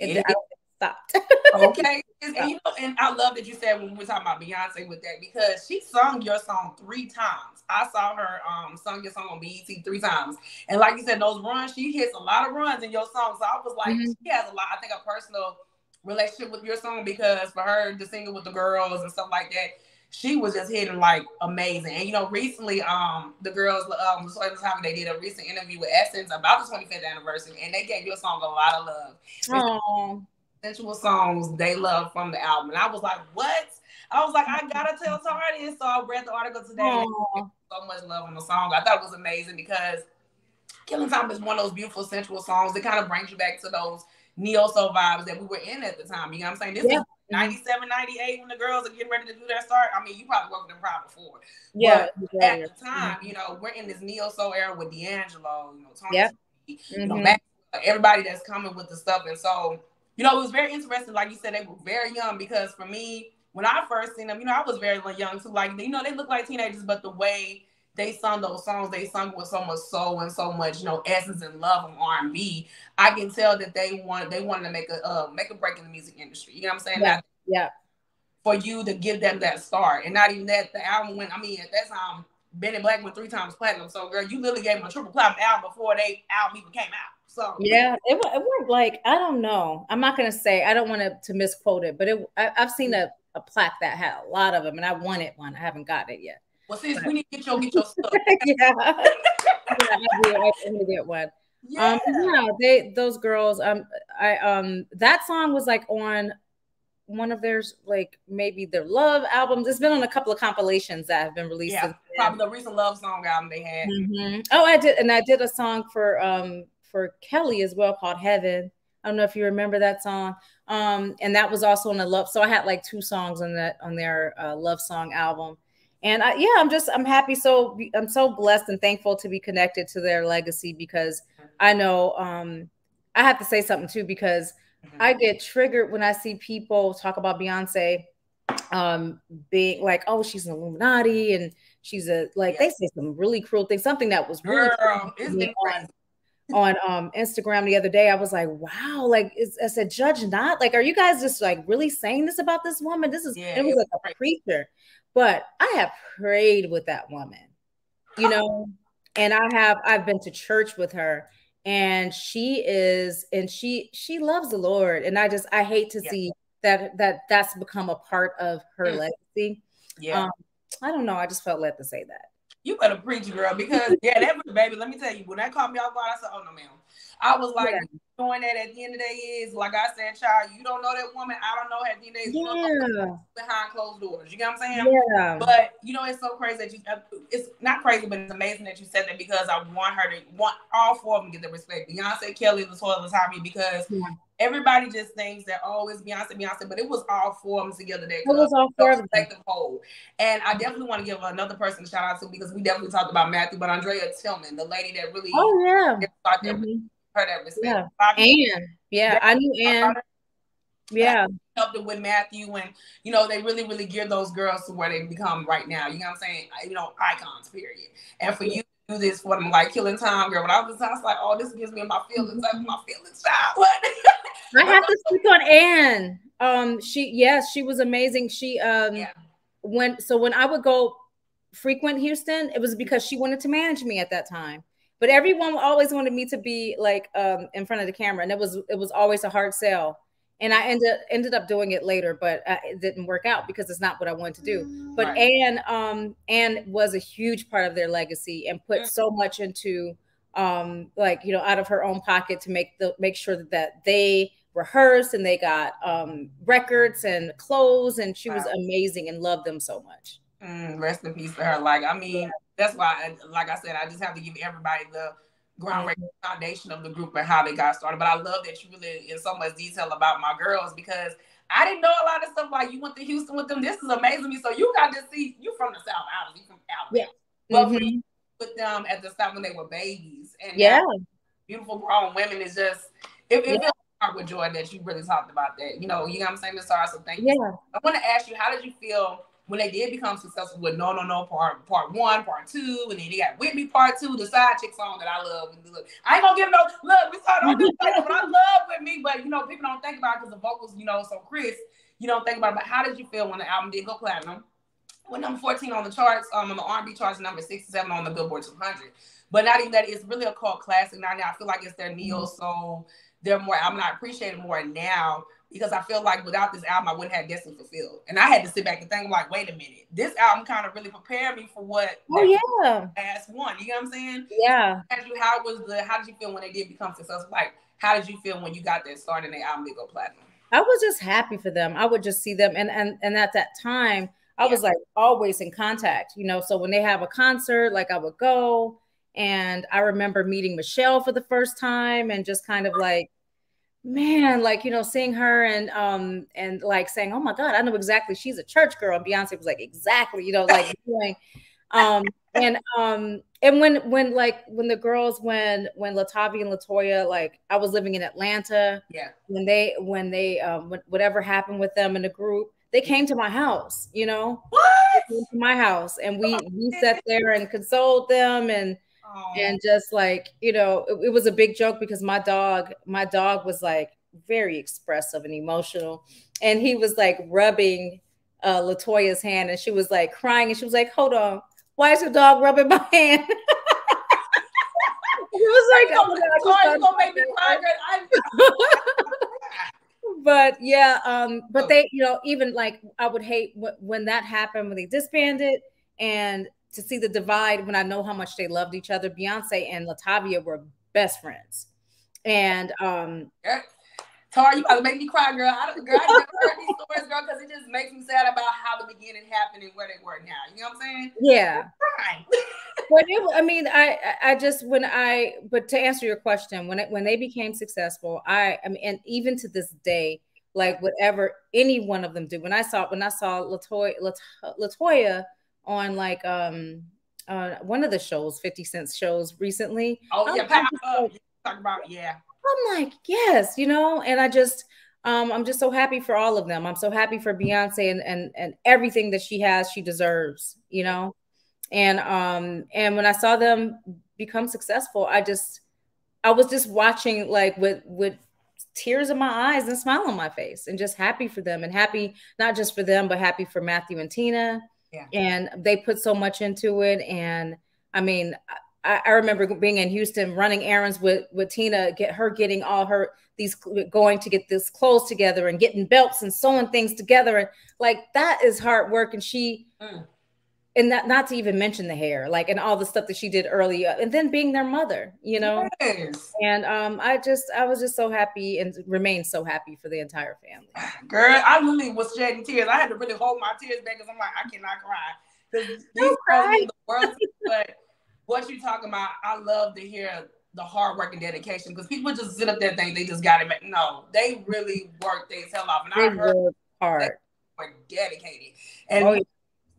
it, it, stopped. okay. And, you know, and I love that you said when we were talking about Beyonce with that because she sung your song three times. I saw her um sung your song on BET three times. And like you said, those runs, she hits a lot of runs in your song. So I was like, mm-hmm. she has a lot, I think a personal relationship with your song because for her to sing it with the girls and stuff like that, she was just hitting like amazing. And you know, recently, um, the girls, um, so they did a recent interview with Essence about the 25th anniversary, and they gave your song a lot of love. Sensual songs they love from the album. And I was like, what? I was like, I gotta tell Tardis. So I read the article today. So much love on the song. I thought it was amazing because Killing Time is one of those beautiful sensual songs that kind of brings you back to those neo soul vibes that we were in at the time. You know what I'm saying? This yeah. is 97, 98 when the girls are getting ready to do their start. I mean, you probably worked with them probably before. Yeah. But at the time, you know, we're in this neo soul era with D'Angelo, you know, Tony, yep. you know, mm-hmm. everybody that's coming with the stuff. And so you know, it was very interesting. Like you said, they were very young because for me, when I first seen them, you know, I was very young too. Like, you know, they look like teenagers, but the way they sung those songs, they sung with so much soul and so much, you know, essence and love of R and B. I can tell that they want they wanted to make a uh, make a break in the music industry. You know what I'm saying? Yeah. yeah. For you to give them that start, and not even that, the album went. I mean, at that time, Men in Black went three times platinum. So, girl, you literally gave them a triple platinum album before they album even came out. So yeah, it, it went like I don't know. I'm not gonna say I don't want to, to misquote it, but it I, have seen a, a plaque that had a lot of them, and I wanted one. I haven't got it yet. Well, since but. we need to get your get your stuff. yeah, yeah, I need to get one. Yeah. Um, yeah, they those girls. Um, I um that song was like on one of theirs, like maybe their love albums. It's been on a couple of compilations that have been released. Yeah, probably the recent love song album they had. Mm-hmm. Oh, I did, and I did a song for um for Kelly as well called Heaven. I don't know if you remember that song. Um, and that was also on the love. So I had like two songs on that on their uh, love song album. And I, yeah, I'm just I'm happy. So I'm so blessed and thankful to be connected to their legacy because I know um, I have to say something too because mm-hmm. I get triggered when I see people talk about Beyonce um, being like, oh, she's an Illuminati and she's a like they say some really cruel things. Something that was really Girl, on, um Instagram the other day. I was like, wow, like I said, judge not. Like, are you guys just like really saying this about this woman? This is yeah, it was like a preacher, but I have prayed with that woman, you know, and I have I've been to church with her and she is and she she loves the Lord. And I just I hate to yeah. see that that that's become a part of her mm. legacy. Yeah. Um, I don't know. I just felt led to say that. You better preach, girl, because yeah, that was baby. Let me tell you, when that caught me off guard, I said, "Oh no, ma'am." I was like, yeah. knowing that at the end of the day is like I said, child, you don't know that woman. I don't know at the end of the day yeah. behind closed doors. You get what I'm saying? Yeah. But you know, it's so crazy that you. Uh, it's not crazy, but it's amazing that you said that because I want her to want all four of them to get the respect. Beyonce, Kelly, LeToya, LaTavia, because. Yeah everybody just thinks that oh it's Beyonce, Beyonce, but it was all four of them together. That it was all four of them. whole. And I definitely want to give another person a shout out to because we definitely talked about Matthew, but Andretta Tillman, the lady that really oh yeah. Her that respect. Yeah, and yeah, I knew Anne. Yeah. Helped it with Matthew and you know they really really geared those girls to where they become right now. You know what I'm saying? You know, icons, period. And for you to do this for them like killing time, girl. When I was, I was like, oh, this gives me my feelings, like my feelings child. What? I have to speak on Anne. Um, she yes, she was amazing. She um yeah. when so when I would go frequent Houston, it was because she wanted to manage me at that time. But everyone always wanted me to be like um, in front of the camera, and it was it was always a hard sell. And I ended ended up doing it later, but uh, it didn't work out because it's not what I wanted to do. But right. Anne um, Anne was a huge part of their legacy and put so much into um, like you know out of her own pocket to make the make sure that, that they rehearsed and they got um, records and clothes, and she wow. was amazing and loved them so much. Mm, rest in peace to her. Like I mean, yeah. that's why, like I said, I just have to give everybody the groundbreaking mm-hmm. foundation of the group and how they got started. But I love that you really in so much detail about my girls because I didn't know a lot of stuff. Like you went to Houston with them. This is amazing me. So you got to see you from the South you from Alabama. Yeah. But mm-hmm. with them at the time when they were babies and yeah, beautiful grown women is just it, it yeah heart with joy that you really talked about that. You know, you know what I'm saying, Miss Taura. So thank yeah. you. I want to ask you, how did you feel when they did become successful with No No No part part one, part two, and then they got With Me part two, the side chick song that I love. Look, I ain't gonna give no look, we started on this but I love With Me, but you know, people don't think about it because the vocals, you know, so Chris, you don't think about it. But how did you feel when the album did go platinum? Went number 14 on the charts, um, on the R&B charts, number 67 on the Billboard 200. But not even that, it's really a cult classic now. Now I feel like it's their neo soul they're more I'm not appreciating more now because I feel like without this album I wouldn't have Destiny Fulfilled. And I had to sit back and think like, wait a minute, this album kind of really prepared me for what oh yeah last one. You know what I'm saying? Yeah. As you how was the how did you feel when they did become successful? Like how did you feel when you got that start and the album did go platinum? I was just happy for them. I would just see them and and and at that time I yeah. was like always in contact, you know. So when they have a concert, like I would go and I remember meeting Michelle for the first time and just kind of like, man, like, you know, seeing her and um and like saying, Oh my God, I know exactly she's a church girl. And Beyonce was like, exactly, you know, like doing um and um and when when like when the girls when when LaTavia and LeToya like I was living in Atlanta yeah when they when they um when, whatever happened with them in the group they came to my house you know what to my house and we we sat there and consoled them and and just like you know it, it, was a big joke because my dog my dog was like very expressive and emotional and he was like rubbing uh LeToya's hand and she was like crying and she was like hold on why is your dog rubbing my hand? It was like oh, gonna make me cry but yeah um but oh. they you know even like i would hate when that happened when they disbanded and to see the divide when I know how much they loved each other. Beyonce and Latavia were best friends. And um Tar, you about to make me cry, girl. I, girl, I never heard these stories, girl, because it just makes me sad about how the beginning happened and where they were now. You know what I'm saying? Yeah. but it, I mean, I, I just when I, but to answer your question, when it, when they became successful, I, I mean, and even to this day, like whatever any one of them do, when I saw when I saw LeToya, LeToya on like um uh one of the shows, 50 Cent shows recently. Oh yeah, talk about yeah. I'm like, yes, you know, and I just um, I'm just so happy for all of them. I'm so happy for Beyonce and and and everything that she has, she deserves, you know. And um and when I saw them become successful, I just I was just watching like with with tears in my eyes and smile on my face and just happy for them and happy not just for them but happy for Matthew and Tina yeah. And they put so much into it. And I mean, I, I, remember being in Houston running errands with with Tina, get her getting all her these going to get this clothes together and getting belts and sewing things together. And like that is hard work. And she mm and not not to even mention the hair, like and all the stuff that she did earlier, and then being their mother, you know. Yes. And um, I just I was just so happy and remained so happy for the entire family. Girl, I literally was shedding tears. I had to really hold my tears back because I'm like I cannot cry because these the world. but what you talking about, I love to hear the hard work and dedication because people just sit up there think they just got it. No, they really work their tail off, and they I heard hard. Were dedicated, and oh, yeah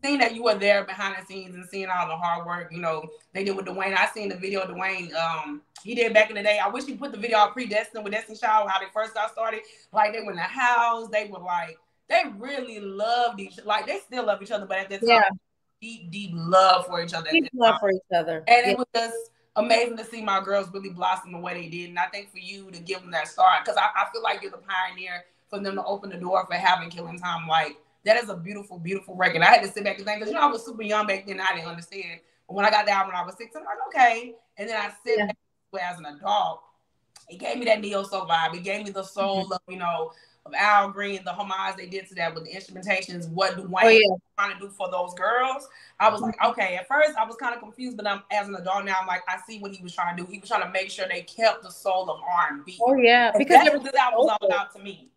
seeing that you were there behind the scenes and seeing all the hard work, you know, they did with Dwayne. I seen the video of Dwayne, um, he did back in the day. I wish he put the video out predestined with Destiny Child, how they first got started. Like they were in the house, they were like, they really loved each like they still love each other, but at that time, yeah. deep, deep love for each other. Deep love for each other. And yeah. it was just amazing to see my girls really blossom the way they did. And I think for you to give them that start, because I, I feel like you're the pioneer for them to open the door for having killing time like that is a beautiful, beautiful record. I had to sit back and think because you know I was super young back then. I didn't understand. But when I got the album when I was six, I'm like, okay. And then I sit yeah. as an adult. It gave me that neo soul vibe. It gave me the soul mm-hmm. of, you know, of Al Green, the homage they did to that with the instrumentations, what Dwayne oh, yeah. was trying to do for those girls. I was like, okay, at first I was kind of confused, but I'm as an adult now, I'm like, I see what he was trying to do. He was trying to make sure they kept the soul of R&B. Oh yeah, because that's what album was all about to me.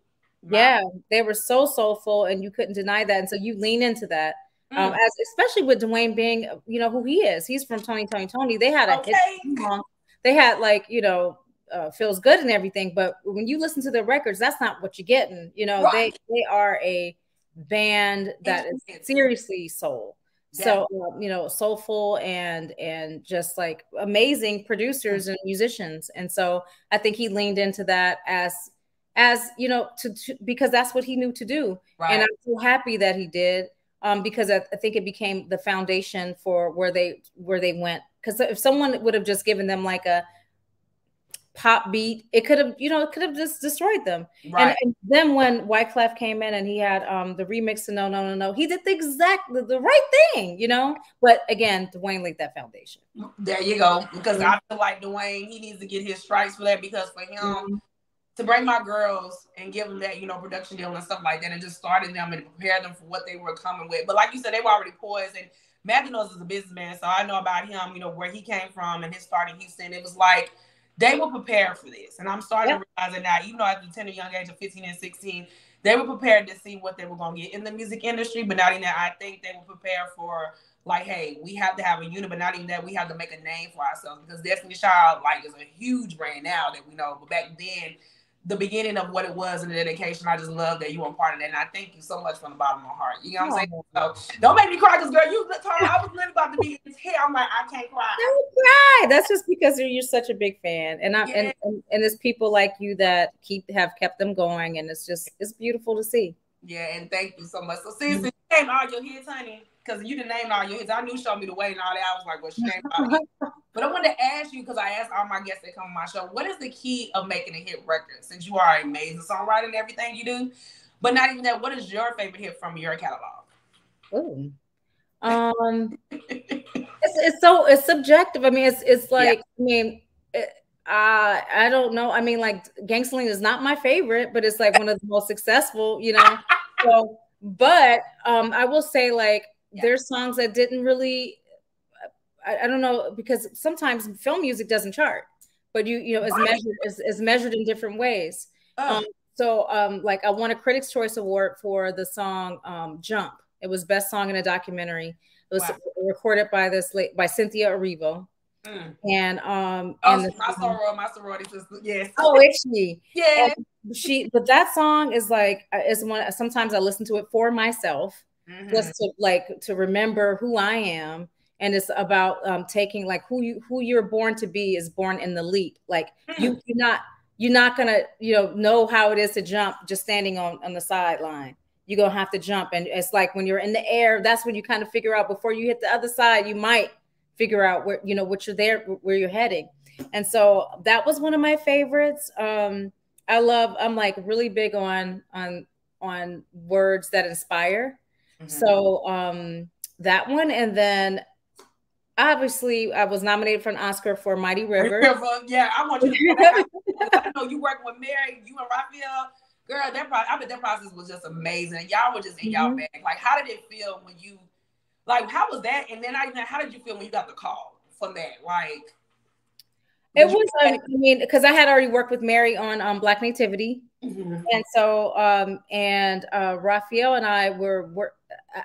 Yeah, they were so soulful, and you couldn't deny that, and so you lean into that. Um, mm. Um, as especially with Dwayne being, you know, who he is. He's from Tony, Tony, Tony. They had a okay. song. They had like, you know, uh, feels good and everything, but when you listen to their records, that's not what you're getting. You know, right. they they are a band that is seriously soul. Yeah. So uh, you know, soulful and and just like amazing producers and musicians. And so I think he leaned into that as as you know to, to because that's what he knew to do. Right. And I'm so happy that he did um, because I, I think it became the foundation for where they where they went. Because if someone would have just given them like a pop beat, it could have, you know, it could have just destroyed them. Right. And, and, then when Wyclef came in and he had um the remix of No No No No, he did the exact the, the right thing, you know. But again, Dwayne laid that foundation. There you go. Because mm-hmm. I feel like Dwayne, he needs to get his stripes for that because for him mm-hmm. To bring my girls and give them that, you know, production deal and stuff like that, and just starting them and prepare them for what they were coming with. But like you said, they were already poised and Matthew knows is a businessman, so I know about him, you know, where he came from and his start in Houston. It was like they were prepared for this. And I'm starting yep. to realize it now, even though at the tender young age of 15 and 16, they were prepared to see what they were going to get in the music industry. But not even that, I think they were prepared for like, hey, we have to have a unit, but not even that, we have to make a name for ourselves because Destiny Child like is a huge brand now that we know. But back then, the beginning of what it was and the dedication. I just love that you were part of that. And I thank you so much from the bottom of my heart. You know what I'm saying? Oh, so don't make me cry because girl, you look told I was literally about to be in here. I'm like, I can't cry. Don't cry. That's just because you're, you're such a big fan. And I yeah. and, and, and it's people like you that keep have kept them going. And it's just it's beautiful to see. Yeah, and thank you so much. So mm-hmm. since you came all your hits, honey, because you didn't name all your hits. I knew show me the way and all that. I was like, well, she named all But I wanted to ask you because I asked all my guests that come on my show, what is the key of making a hit record? Since you are an amazing songwriter and everything you do, but not even that. What is your favorite hit from your catalog? Ooh. Um, it's, it's so it's subjective. I mean, it's it's like yeah. I mean. It, uh, I don't know. I mean, like Gangsta Lean is not my favorite, but it's like one of the most successful, you know. so, but um, I will say, like, yeah. there's songs that didn't really I, I, don't know because sometimes film music doesn't chart but you you know is measured is, is measured in different ways oh. um, so um, like i won a critics choice award for the song um, jump it was best song in a documentary it was wow. recorded by this late by cynthia erivo mm. and um oh, and the, my sorority, my sorority sister, yes. Oh, is she? Yeah. And she, but that song is like is one. Sometimes I listen to it for myself, mm-hmm. just to like to remember who I am. And it's about um, taking like who you who you're born to be is born in the leap. Like mm-hmm. you you're not you're not gonna you know know how it is to jump just standing on on the sideline. You're gonna have to jump, and it's like when you're in the air, that's when you kind of figure out before you hit the other side. You might figure out where you know what you're there, where you're heading. And so that was one of my favorites. Um, I love. I'm like really big on on on words that inspire. Mm-hmm. So um, that one, and then obviously I was nominated for an Oscar for Mighty River. yeah, I want you. To I know you working with Mary, you and Raphael. Girl, that process, I mean, that process was just amazing. Y'all were just in mm-hmm. y'all bag. Like, how did it feel when you, like, how was that? And then I, how did you feel when you got the call from that? Like, it was, um, I mean, because I had already worked with Mary on um, Black Nativity, mm-hmm. and so, um, and uh, Raphael and I were, were,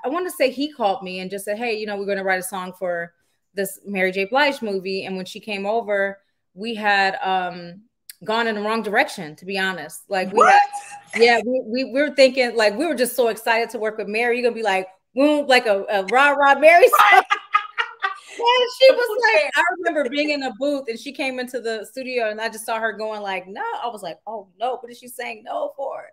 I want to say he called me and just said, "Hey, you know, we're going to write a song for this Mary J. Blige movie." And when she came over, we had um, gone in the wrong direction, to be honest. Like, we had, yeah, we, we, we were thinking like we were just so excited to work with Mary. You're gonna be like, boom, like a, a rah rah Mary song. And she was like, I remember being in a booth and she came into the studio and I just saw her going like, no. I was like, oh no, what is she saying no for?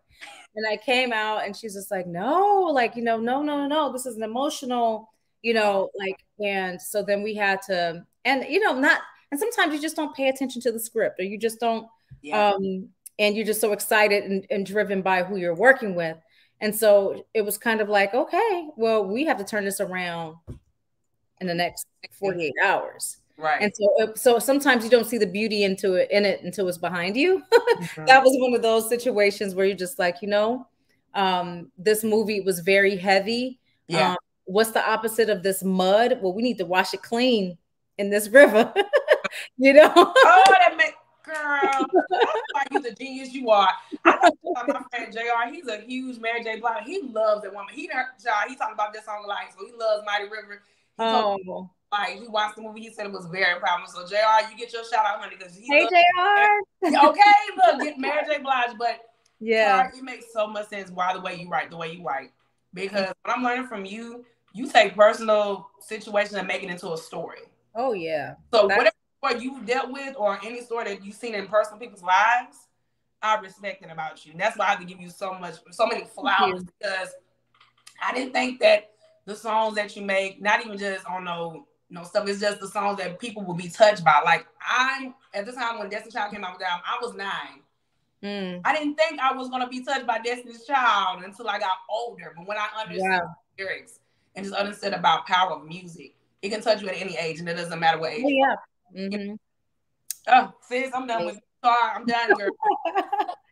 And I came out and she's just like, no, like, you know, no, no, no, this is an emotional, you know, like, and so then we had to, and you know, not, and sometimes you just don't pay attention to the script or you just don't, yeah. um, and you're just so excited and, and driven by who you're working with. And so it was kind of like, okay, well, we have to turn this around in the next 48 hours. Right. And so, uh, so sometimes you don't see the beauty into it in it until it's behind you. mm-hmm. That was one of those situations where you're just like, you know, um, this movie was very heavy. Yeah. Um, what's the opposite of this mud? Well, we need to wash it clean in this river. you know. oh, that makes girl. That's why you the genius you are. I about my friend Jr. He's a huge Mary J. Blige. He loves that woman. He he talking about this song like so he loves Mighty River. He oh. Like he watched the movie, he said it was very proud. So Jr. You get your shout out, honey, because he. Hey Jr. okay, look, get Mary J. Blige, but yeah, it makes so much sense why the way you write, the way you write, because what I'm learning from you, you take personal situations and make it into a story. Oh yeah. So That's- whatever what you've dealt with or any story that you've seen in personal people's lives, I respect it about you. And that's why I have to give you so much, so many flowers because I didn't think that the songs that you make, not even just on no no stuff, it's just the songs that people will be touched by. Like I'm at the time when Destiny Child came out with that, I was nine. Mm. I didn't think I was gonna be touched by Destiny's Child until I got older. But when I understood yeah. lyrics and just understood about power of music, it can touch you at any age, and it doesn't matter what age. Oh, yeah. Mm-hmm. Oh, sis, I'm done with. Sorry, I'm done, girl.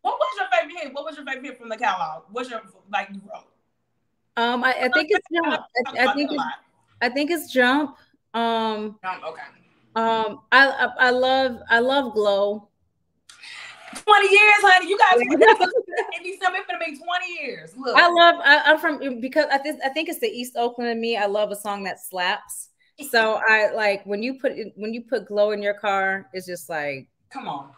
what was your favorite hit? What was your favorite hit from the catalog? What's your like you wrote? Um, I, I think it's jump. I, I think it's, I think it's jump. Um, okay. Um, I, I, I love I love glow. 20 years, honey. You guys in December it's gonna be 20 years. Look. I love I, am from because I think I think it's the East Oakland in me. I love a song that slaps. So I like when you put when you put glow in your car, it's just like come on.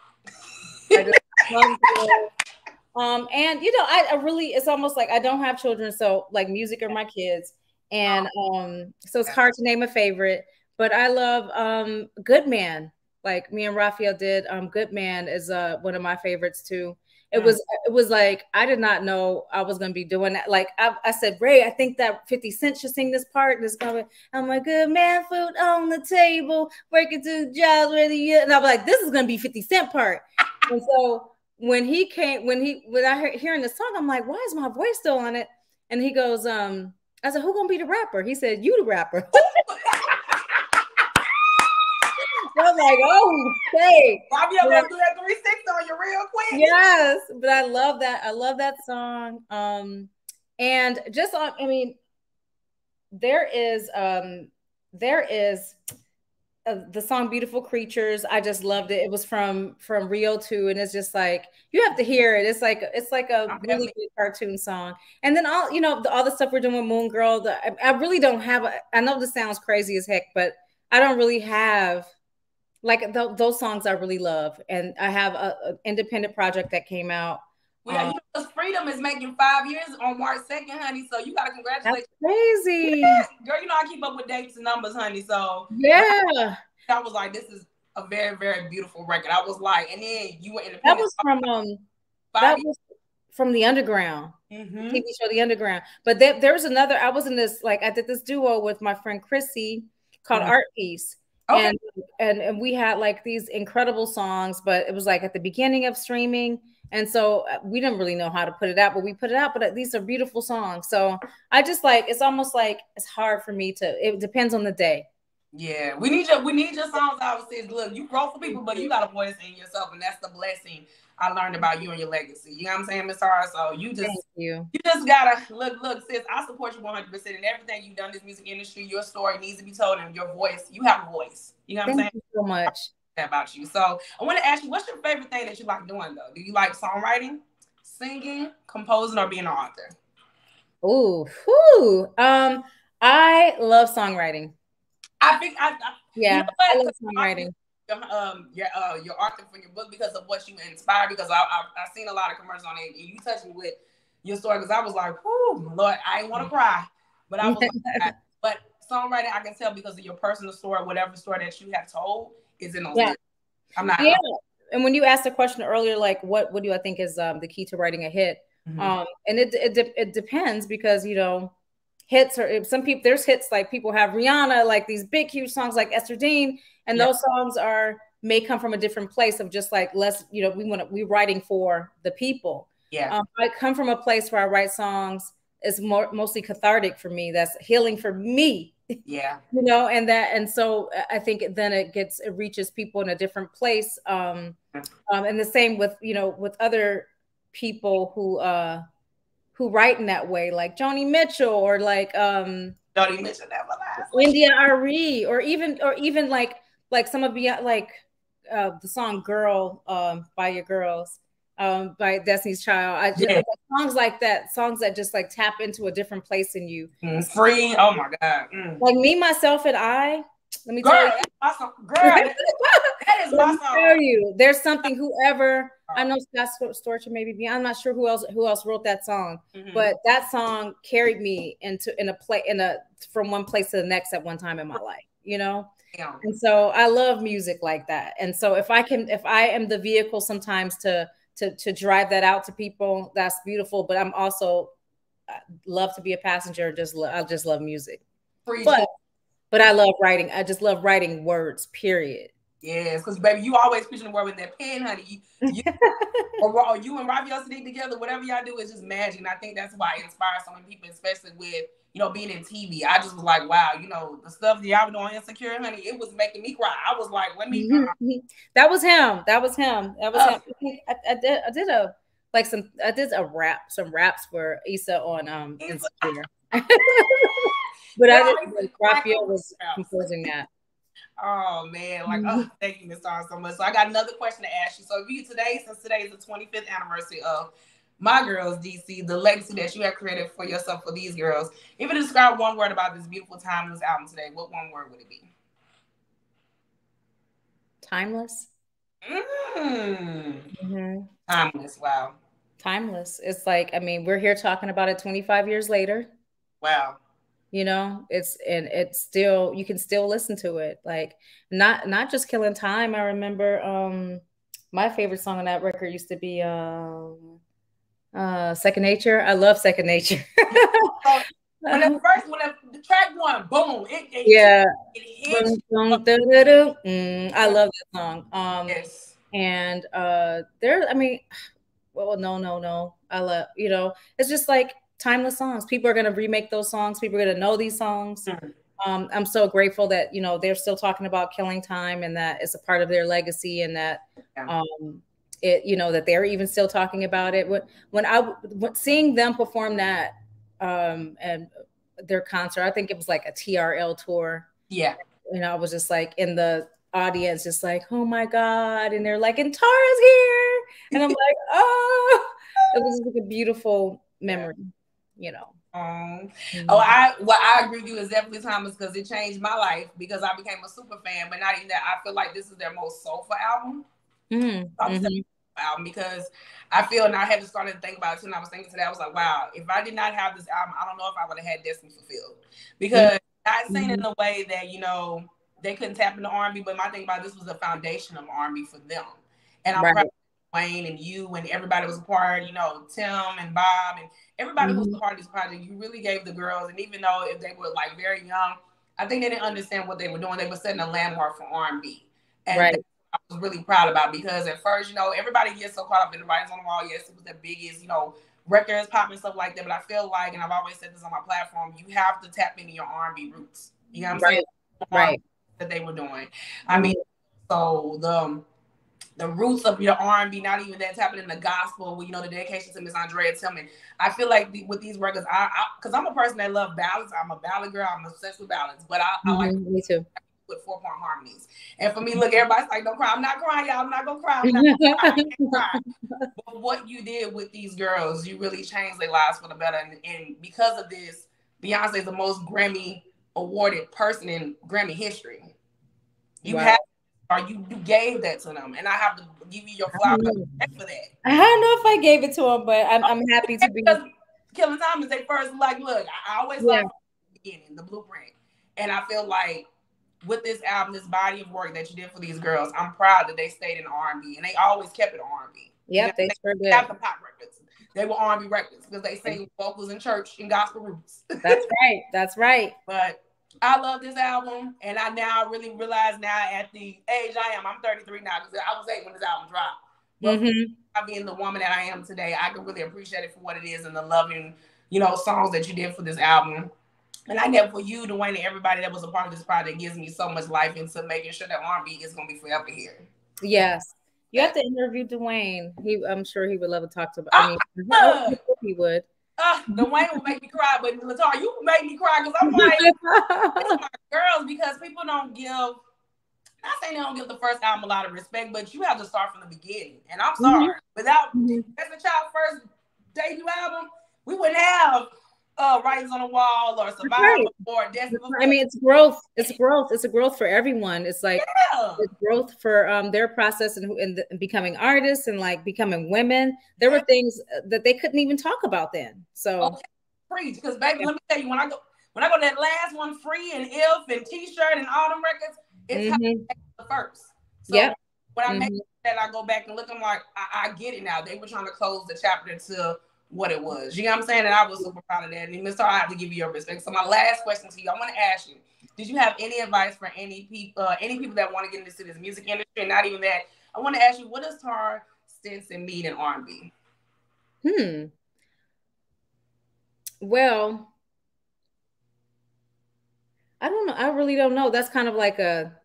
um, and you know, I, I really it's almost like I don't have children, so like music are my kids, and um, so it's hard to name a favorite. But I love um, Good Man. Like me and Raphael did. Um, Good Man is uh one of my favorites too it was it was like I did not know I was gonna be doing that. Like I, I said, Ray, I think that 50 Cent should sing this part. And it's gonna I'm a good man, food on the table, working two jobs where the and I'm like, this is gonna be 50 Cent part. and so when he came, when he when I heard hearing the song, I'm like, why is my voice still on it? And he goes, um, I said, who gonna be the rapper? He said, you the rapper. I was like, oh, hey. Bobby, I'm gonna do that 360 on you real quick. Yes, but I love that. I love that song. Um, and just on, I mean, there is um there is uh, the song beautiful creatures i just loved it it was from from rio 2 and it's just like you have to hear it it's like it's like a I'm really good cartoon song and then all you know the, all the stuff we're doing with moon girl the, I, I really don't have a, i know this sounds crazy as heck but i don't really have like th- those songs I really love, and I have an independent project that came out. Well, um, you know, Freedom is making five years on March second, honey. So you gotta congratulate. That's crazy, yeah. girl. You know I keep up with dates and numbers, honey. So yeah, I was like, this is a very very beautiful record. I was like, and then you were independent. That was from um, that was from the underground mm-hmm. TV show, The Underground. But there, there was another. I was in this like I did this duo with my friend Chrissy called mm-hmm. Art Piece Okay. And, and and we had like these incredible songs, but it was like at the beginning of streaming, and so uh, we didn't really know how to put it out, but we put it out. But these are beautiful songs, so I just like it's almost like it's hard for me to. It depends on the day. Yeah, we need your we need your songs. Obviously, look, you grow for people, but you got a voice in yourself, and that's the blessing I learned about you and your legacy. You know what I'm saying, Miss Taura? So you just Thank you. you just gotta look, look, sis. I support you 100 percent in everything you've done in this music industry. Your story needs to be told, and your voice. You have a voice. You know what Thank I'm saying? Thank You so much about you. So I want to ask you, what's your favorite thing that you like doing though? Do you like songwriting, singing, composing, or being an author? Ooh, whoo. Um, I love songwriting. I think I, I yeah, you know I love songwriting um your uh your author for your book because of what you inspired because I I I seen a lot of commercials on it and you touched me with your story because I was like, whoo, Lord, I ain't want to cry, but I was like, but songwriting I can tell because of your personal story, whatever story that you have told is in those. Yeah. I'm not. Yeah. And when you asked the question earlier, like what what do I think is um, the key to writing a hit? Mm-hmm. Um, and it, it it depends because you know hits or some people there's hits like people have Rihanna like these big huge songs like Esther Dean and yeah. those songs are may come from a different place of just like less you know we want to we writing for the people yeah um, I come from a place where I write songs it's more mostly cathartic for me that's healing for me Yeah. you know, and that and so I think then it gets it reaches people in a different place. Um, um and the same with you know with other people who uh who write in that way, like Joni Mitchell or like um Joni Mitchell never last. India.Arie or even or even like like some of the like uh the song Girl um by your girls um, by Destiny's Child. I just yeah. songs like that, songs that just like tap into a different place in you. Mm, free. Oh my god. Mm. Like me, myself, and I. Let me girl, tell you, awesome. girl, that is my song. Tell you, there's something. Whoever I know, Scott Storch maybe. I'm not sure who else who else wrote that song, mm-hmm. but that song carried me into in a play in a from one place to the next at one time in my life. You know. Yeah. And so I love music like that. And so if I can, if I am the vehicle sometimes to to to drive that out to people that's beautiful but i'm also uh, love to be a passenger just lo- i just love music but, but i love writing i just love writing words period Yes, because baby, you always pushing the word with that pen, honey. You, you or, or, you and Raphael Saadiq together, whatever y'all do is just magic. And I think that's why it inspires so many people, especially with you know, being in TV, I just was like, wow, you know, the stuff that y'all been doing insecure, honey, it was making me cry. I was like, let me. Mm-hmm. That was him. That was him. That was uh, him. I, I, did. I did a like some. I did a rap, some raps for Issa on um insecure. but I didn't. Like, Raphael was composing that. Oh man, like oh, thank you, Miss Star, so much. So I got another question to ask you. So if you today, since today is the 25th anniversary of my girls, DC, the legacy that you have created for yourself for these girls. If you describe one word about this beautiful timeless album today, what one word would it be? Timeless. Mm. Mm-hmm. Timeless. Wow. Timeless. It's like, I mean, we're here talking about it 25 years later. Wow. You know, it's and it's still you can still listen to it. Like not not just killing time. I remember um my favorite song on that record used to be um uh, Second Nature. I love Second Nature. when the first when the, track one, boom, it, it yeah, it mm, I love that song. Um, yes. And uh, there, I mean, well, no, no, no. I love you know, it's just like timeless songs. People are gonna remake those songs. People are gonna know these songs. Mm-hmm. Um, I'm so grateful that you know they're still talking about killing time and that it's a part of their legacy and that yeah. um, it you know that they're even still talking about it when when i when, seeing them perform that um and their concert i think it was like a trl tour yeah and i was just like in the audience just like oh my god and they're like and Taura's here and i'm like oh it was like a beautiful memory you know um, mm-hmm. Oh, I what I agree with you is definitely Thomas because it changed my life because I became a super fan. But not even that, I feel like this is their most soulful album. Mm-hmm. mm-hmm. Album because I feel and I had to start to think about it too. And I was thinking today, I was like, wow, if I did not have this album, I don't know if I would have had Destiny Fulfilled. Because mm-hmm. not saying in a way that, you know, they couldn't tap into R&B, but my thing about this was the foundation of R&B for them. And I'm right. proud Wayne and you and everybody was a part, you know, Tim and Bob and everybody mm-hmm. who was a part of this project. You really gave the girls, and even though if they were like very young, I think they didn't understand what they were doing. They were setting a landmark for R&B. And right. I was really proud about because at first, you know, everybody gets so caught up in the writings on the wall. Yes, it was the biggest, you know, records popping stuff like that. But I feel like, and I've always said this on my platform, you have to tap into your R&B roots. You know what I'm right. saying? Right. That they were doing. Mm-hmm. I mean, so the the roots of your R&B, not even that's happening in the gospel, you know, the dedication to Miss Andretta Tillman. I feel like the, with these records, I, because I'm a person that love balance. I'm a ballad girl. I'm obsessed with balance, but I, mm-hmm. I like mm-hmm. me too with four point harmonies. And for me, look, everybody's like, don't cry. I'm not crying, y'all. I'm not gonna cry. I'm not gonna cry. cry. But what you did with these girls, you really changed their lives for the better. And, and because of this, Beyonce is the most Grammy awarded person in Grammy history. You wow. have or you, you gave that to them, and I have to give you your flowers for that. I don't know if I gave it to them, but I'm, I'm happy to be. Killing Time is they first like, look, I always yeah. love the beginning, the blueprint, and I feel like with this album, this body of work that you did for these girls, I'm proud that they stayed in R&B and they always kept it R&B. Yep, they, they sure did. Have the pop records. They were R&B records because they sing vocals in church and gospel roots. That's right. That's right. But I love this album, and I now really realize now at the age I am, I'm 33 now because I was eight when this album dropped. But mm-hmm. being the woman that I am today, I can really appreciate it for what it is and the loving, you know, songs that you did for this album And I know for you, Dwayne, and everybody that was a part of this project gives me so much life into making sure that R&B is going to be forever here. Yes. You have to interview Dwayne. He, I'm sure he would love to talk to. I mean, uh, he would. Uh, the Dwayne will make me cry, but Latar, you make me cry because I'm like, my girls, because people don't give. Not saying they don't give the first album a lot of respect, but you have to start from the beginning. And I'm sorry, mm-hmm. without mm-hmm. Destiny Child first debut album, we wouldn't have uh, writings on the wall or survival right. or Destiny. I mean, it's growth. It's growth. It's a growth for everyone. It's like yeah. it's growth for um, their process and, and, and, becoming artists and like becoming women. There were things uh, that they couldn't even talk about then. So okay. preach, because baby, let me tell you, when I go when I go to that last one, free and if and t-shirt and all them records, it's mm-hmm. the first. So yep. when I mm-hmm. make that, I go back and look. I'm like, I, I, get it now. They were trying to close the chapter to what it was. You know what I'm saying? And I was super proud of that. And Mr. I have to give you your respect. So my last question to you, I want to ask you: Did you have any advice for any people, uh, any people that want to get into this music industry? Not even that. I want to ask you, what does Taura Stinson mean in R&B? Hmm. Well, I don't know. I really don't know. That's kind of like a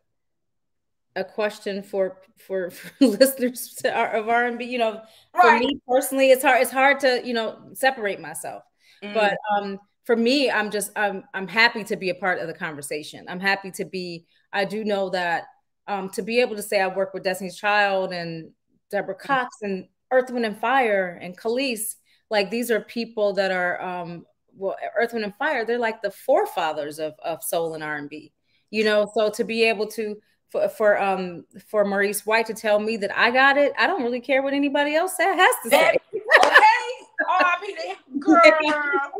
a question for for, for listeners to, of R&B. You know, right. for me personally, it's hard. It's hard to you know separate myself. Mm. But um, for me, I'm just I'm I'm happy to be a part of the conversation. I'm happy to be. I do know that um, to be able to say I work with Destiny's Child and Deborah mm. Cox and Earth, Wind and Fire and Kelis. Like these are people that are um, well, Earth, Wind and Fire. They're like the forefathers of of soul and R and B. You know, so to be able to for for um for Maurice White to tell me that I got it. I don't really care what anybody else has to say. okay, girl.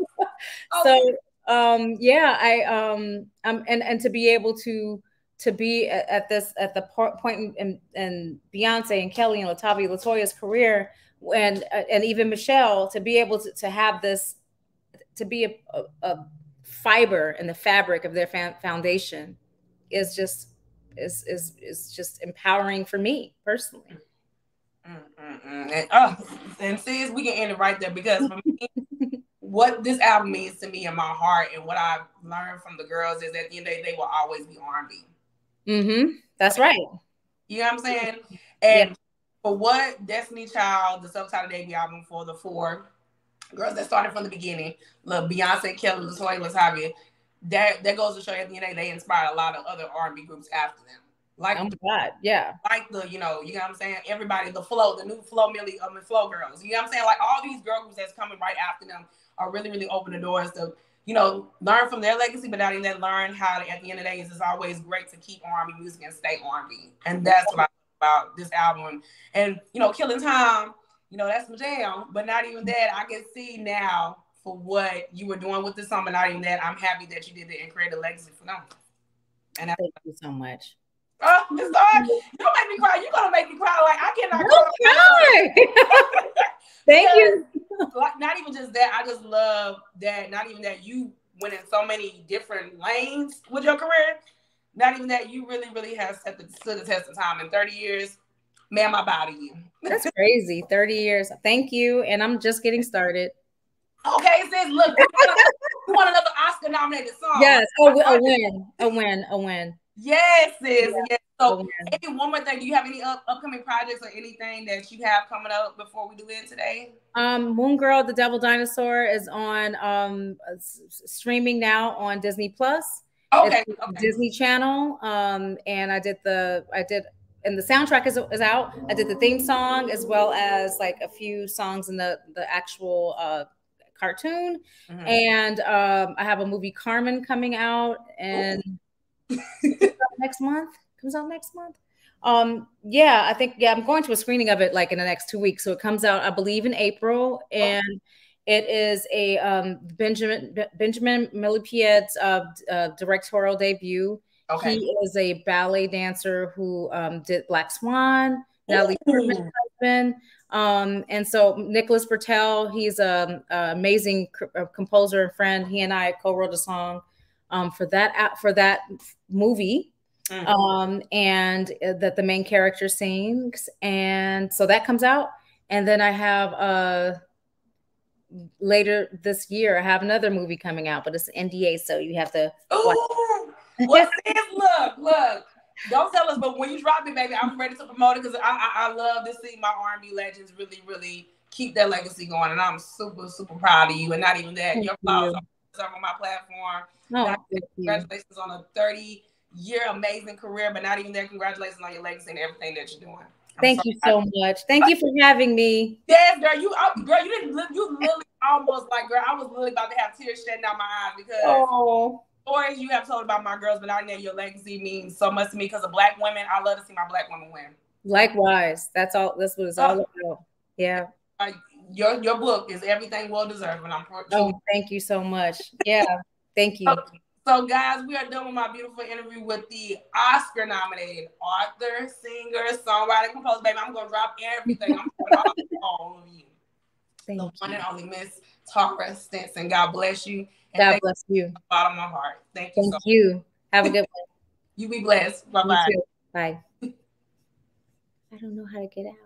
so um yeah, I um um and and to be able to to be at, at this at the point in, in Beyonce and Kelly and LaTavia LeToya's career and and even Michelle to be able to, to have this to be a, a, a fiber in the fabric of their foundation is just is is is just empowering for me personally. Mm-mm-mm. And, oh, and sis, we can end it right there because for me, what this album means to me in my heart and what I've learned from the girls is at the end of the day, they will always be R&B. Mm-hmm. That's right. You know what I'm saying? And yeah. for what Destiny Child, the subtitle debut album for the four girls that started from the beginning, love Beyonce, Kelly, LeToya, LaTavia, that that goes to show at the end of the day, they inspired a lot of other R&B groups after them. Like oh God, yeah. Like the, you know, you know what I'm saying? Everybody, the FLO, the new Flo Milli, um, the FLO girls. You know what I'm saying? Like all these girl groups that's coming right after them are really, really open the doors to, you know, learn from their legacy, but not even that learn how to, at the end of the day, it's always great to keep R&B music and stay R&B. And that's what I about this album. And, you know, Killing Time, you know, that's my jam. But not even that, I can see now for what you were doing with the song, but not even that. I'm happy that you did it and created a legacy for them. And I, thank you so much. Oh, Miss Dawn, you make me cry. You're gonna make me cry. Like I cannot cry. thank you. Like not even just that. I just love that. Not even that you went in so many different lanes with your career. Not even that you really, really have set the, stood the test of time in 30 years. Man, I bow to you. That's crazy. 30 years. Thank you. And I'm just getting started. Okay, it says, look, you want another Oscar nominated song. Yes, oh, a win, a win, a win. Yes, sis. Yeah. Yes. So, any one more thing. Do you have any up, upcoming projects or anything that you have coming up before we do it today? Um, Moon Girl, the Devil Dinosaur is on um streaming now on Disney Plus. Okay, okay. Disney Channel. Um, and I did the I did and the soundtrack is, is out. I did the theme song as well as like a few songs in the the actual uh cartoon. Mm-hmm. And um, I have a movie Carmen coming out and next month. Comes out next month. Um, yeah, I think yeah, I'm going to a screening of it like in the next two weeks. So it comes out, I believe, in April, and oh. it is a um, Benjamin Benjamin Millepied's uh, uh, directorial debut. Okay. He is a ballet dancer who um, did Black Swan, Natalie Portman's husband. Um, and so Nicholas Britell, he's an amazing composer and friend. He and I co-wrote a song um, for that for that movie, mm-hmm. um, and uh, that the main character sings. And so that comes out. And then I have uh, later this year, I have another movie coming out, but it's NDA, so you have to. Ooh, what's this? Look, look. Don't tell us, but when you drop it, baby, I'm ready to promote it because I, I, I love to see my R&B legends really, really keep that legacy going, and I'm super, super proud of you. And not even that, Thank your flowers you. on my platform. Oh, congratulations on a 30 year amazing career, but not even that. Congratulations on your legacy and everything that you're doing. I'm Thank so you so much. Thank you for having me. Yes, girl. You, uh, girl, you didn't. You literally almost like, girl. I was literally about to have tears shedding down my eyes because oh. Stories you have told about my girls, but I know your legacy means so much to me because of black women. I love to see my black women win. Likewise, that's all. That's what it's all about. Yeah. Uh, your your book is everything well deserved, and I'm. Oh, thank you so much. Yeah, thank you. So, guys, we are done with my beautiful interview with the Oscar nominated author, singer, songwriter, composer. Baby, I'm going to drop everything. I'm going to all of you. Thank the you. one and only Miss Taura Stinson. God bless you. God bless you. bottom of my heart. Thank you. Thank so you. Have a good one. you be blessed. Bye bye. Bye. I don't know how to get out.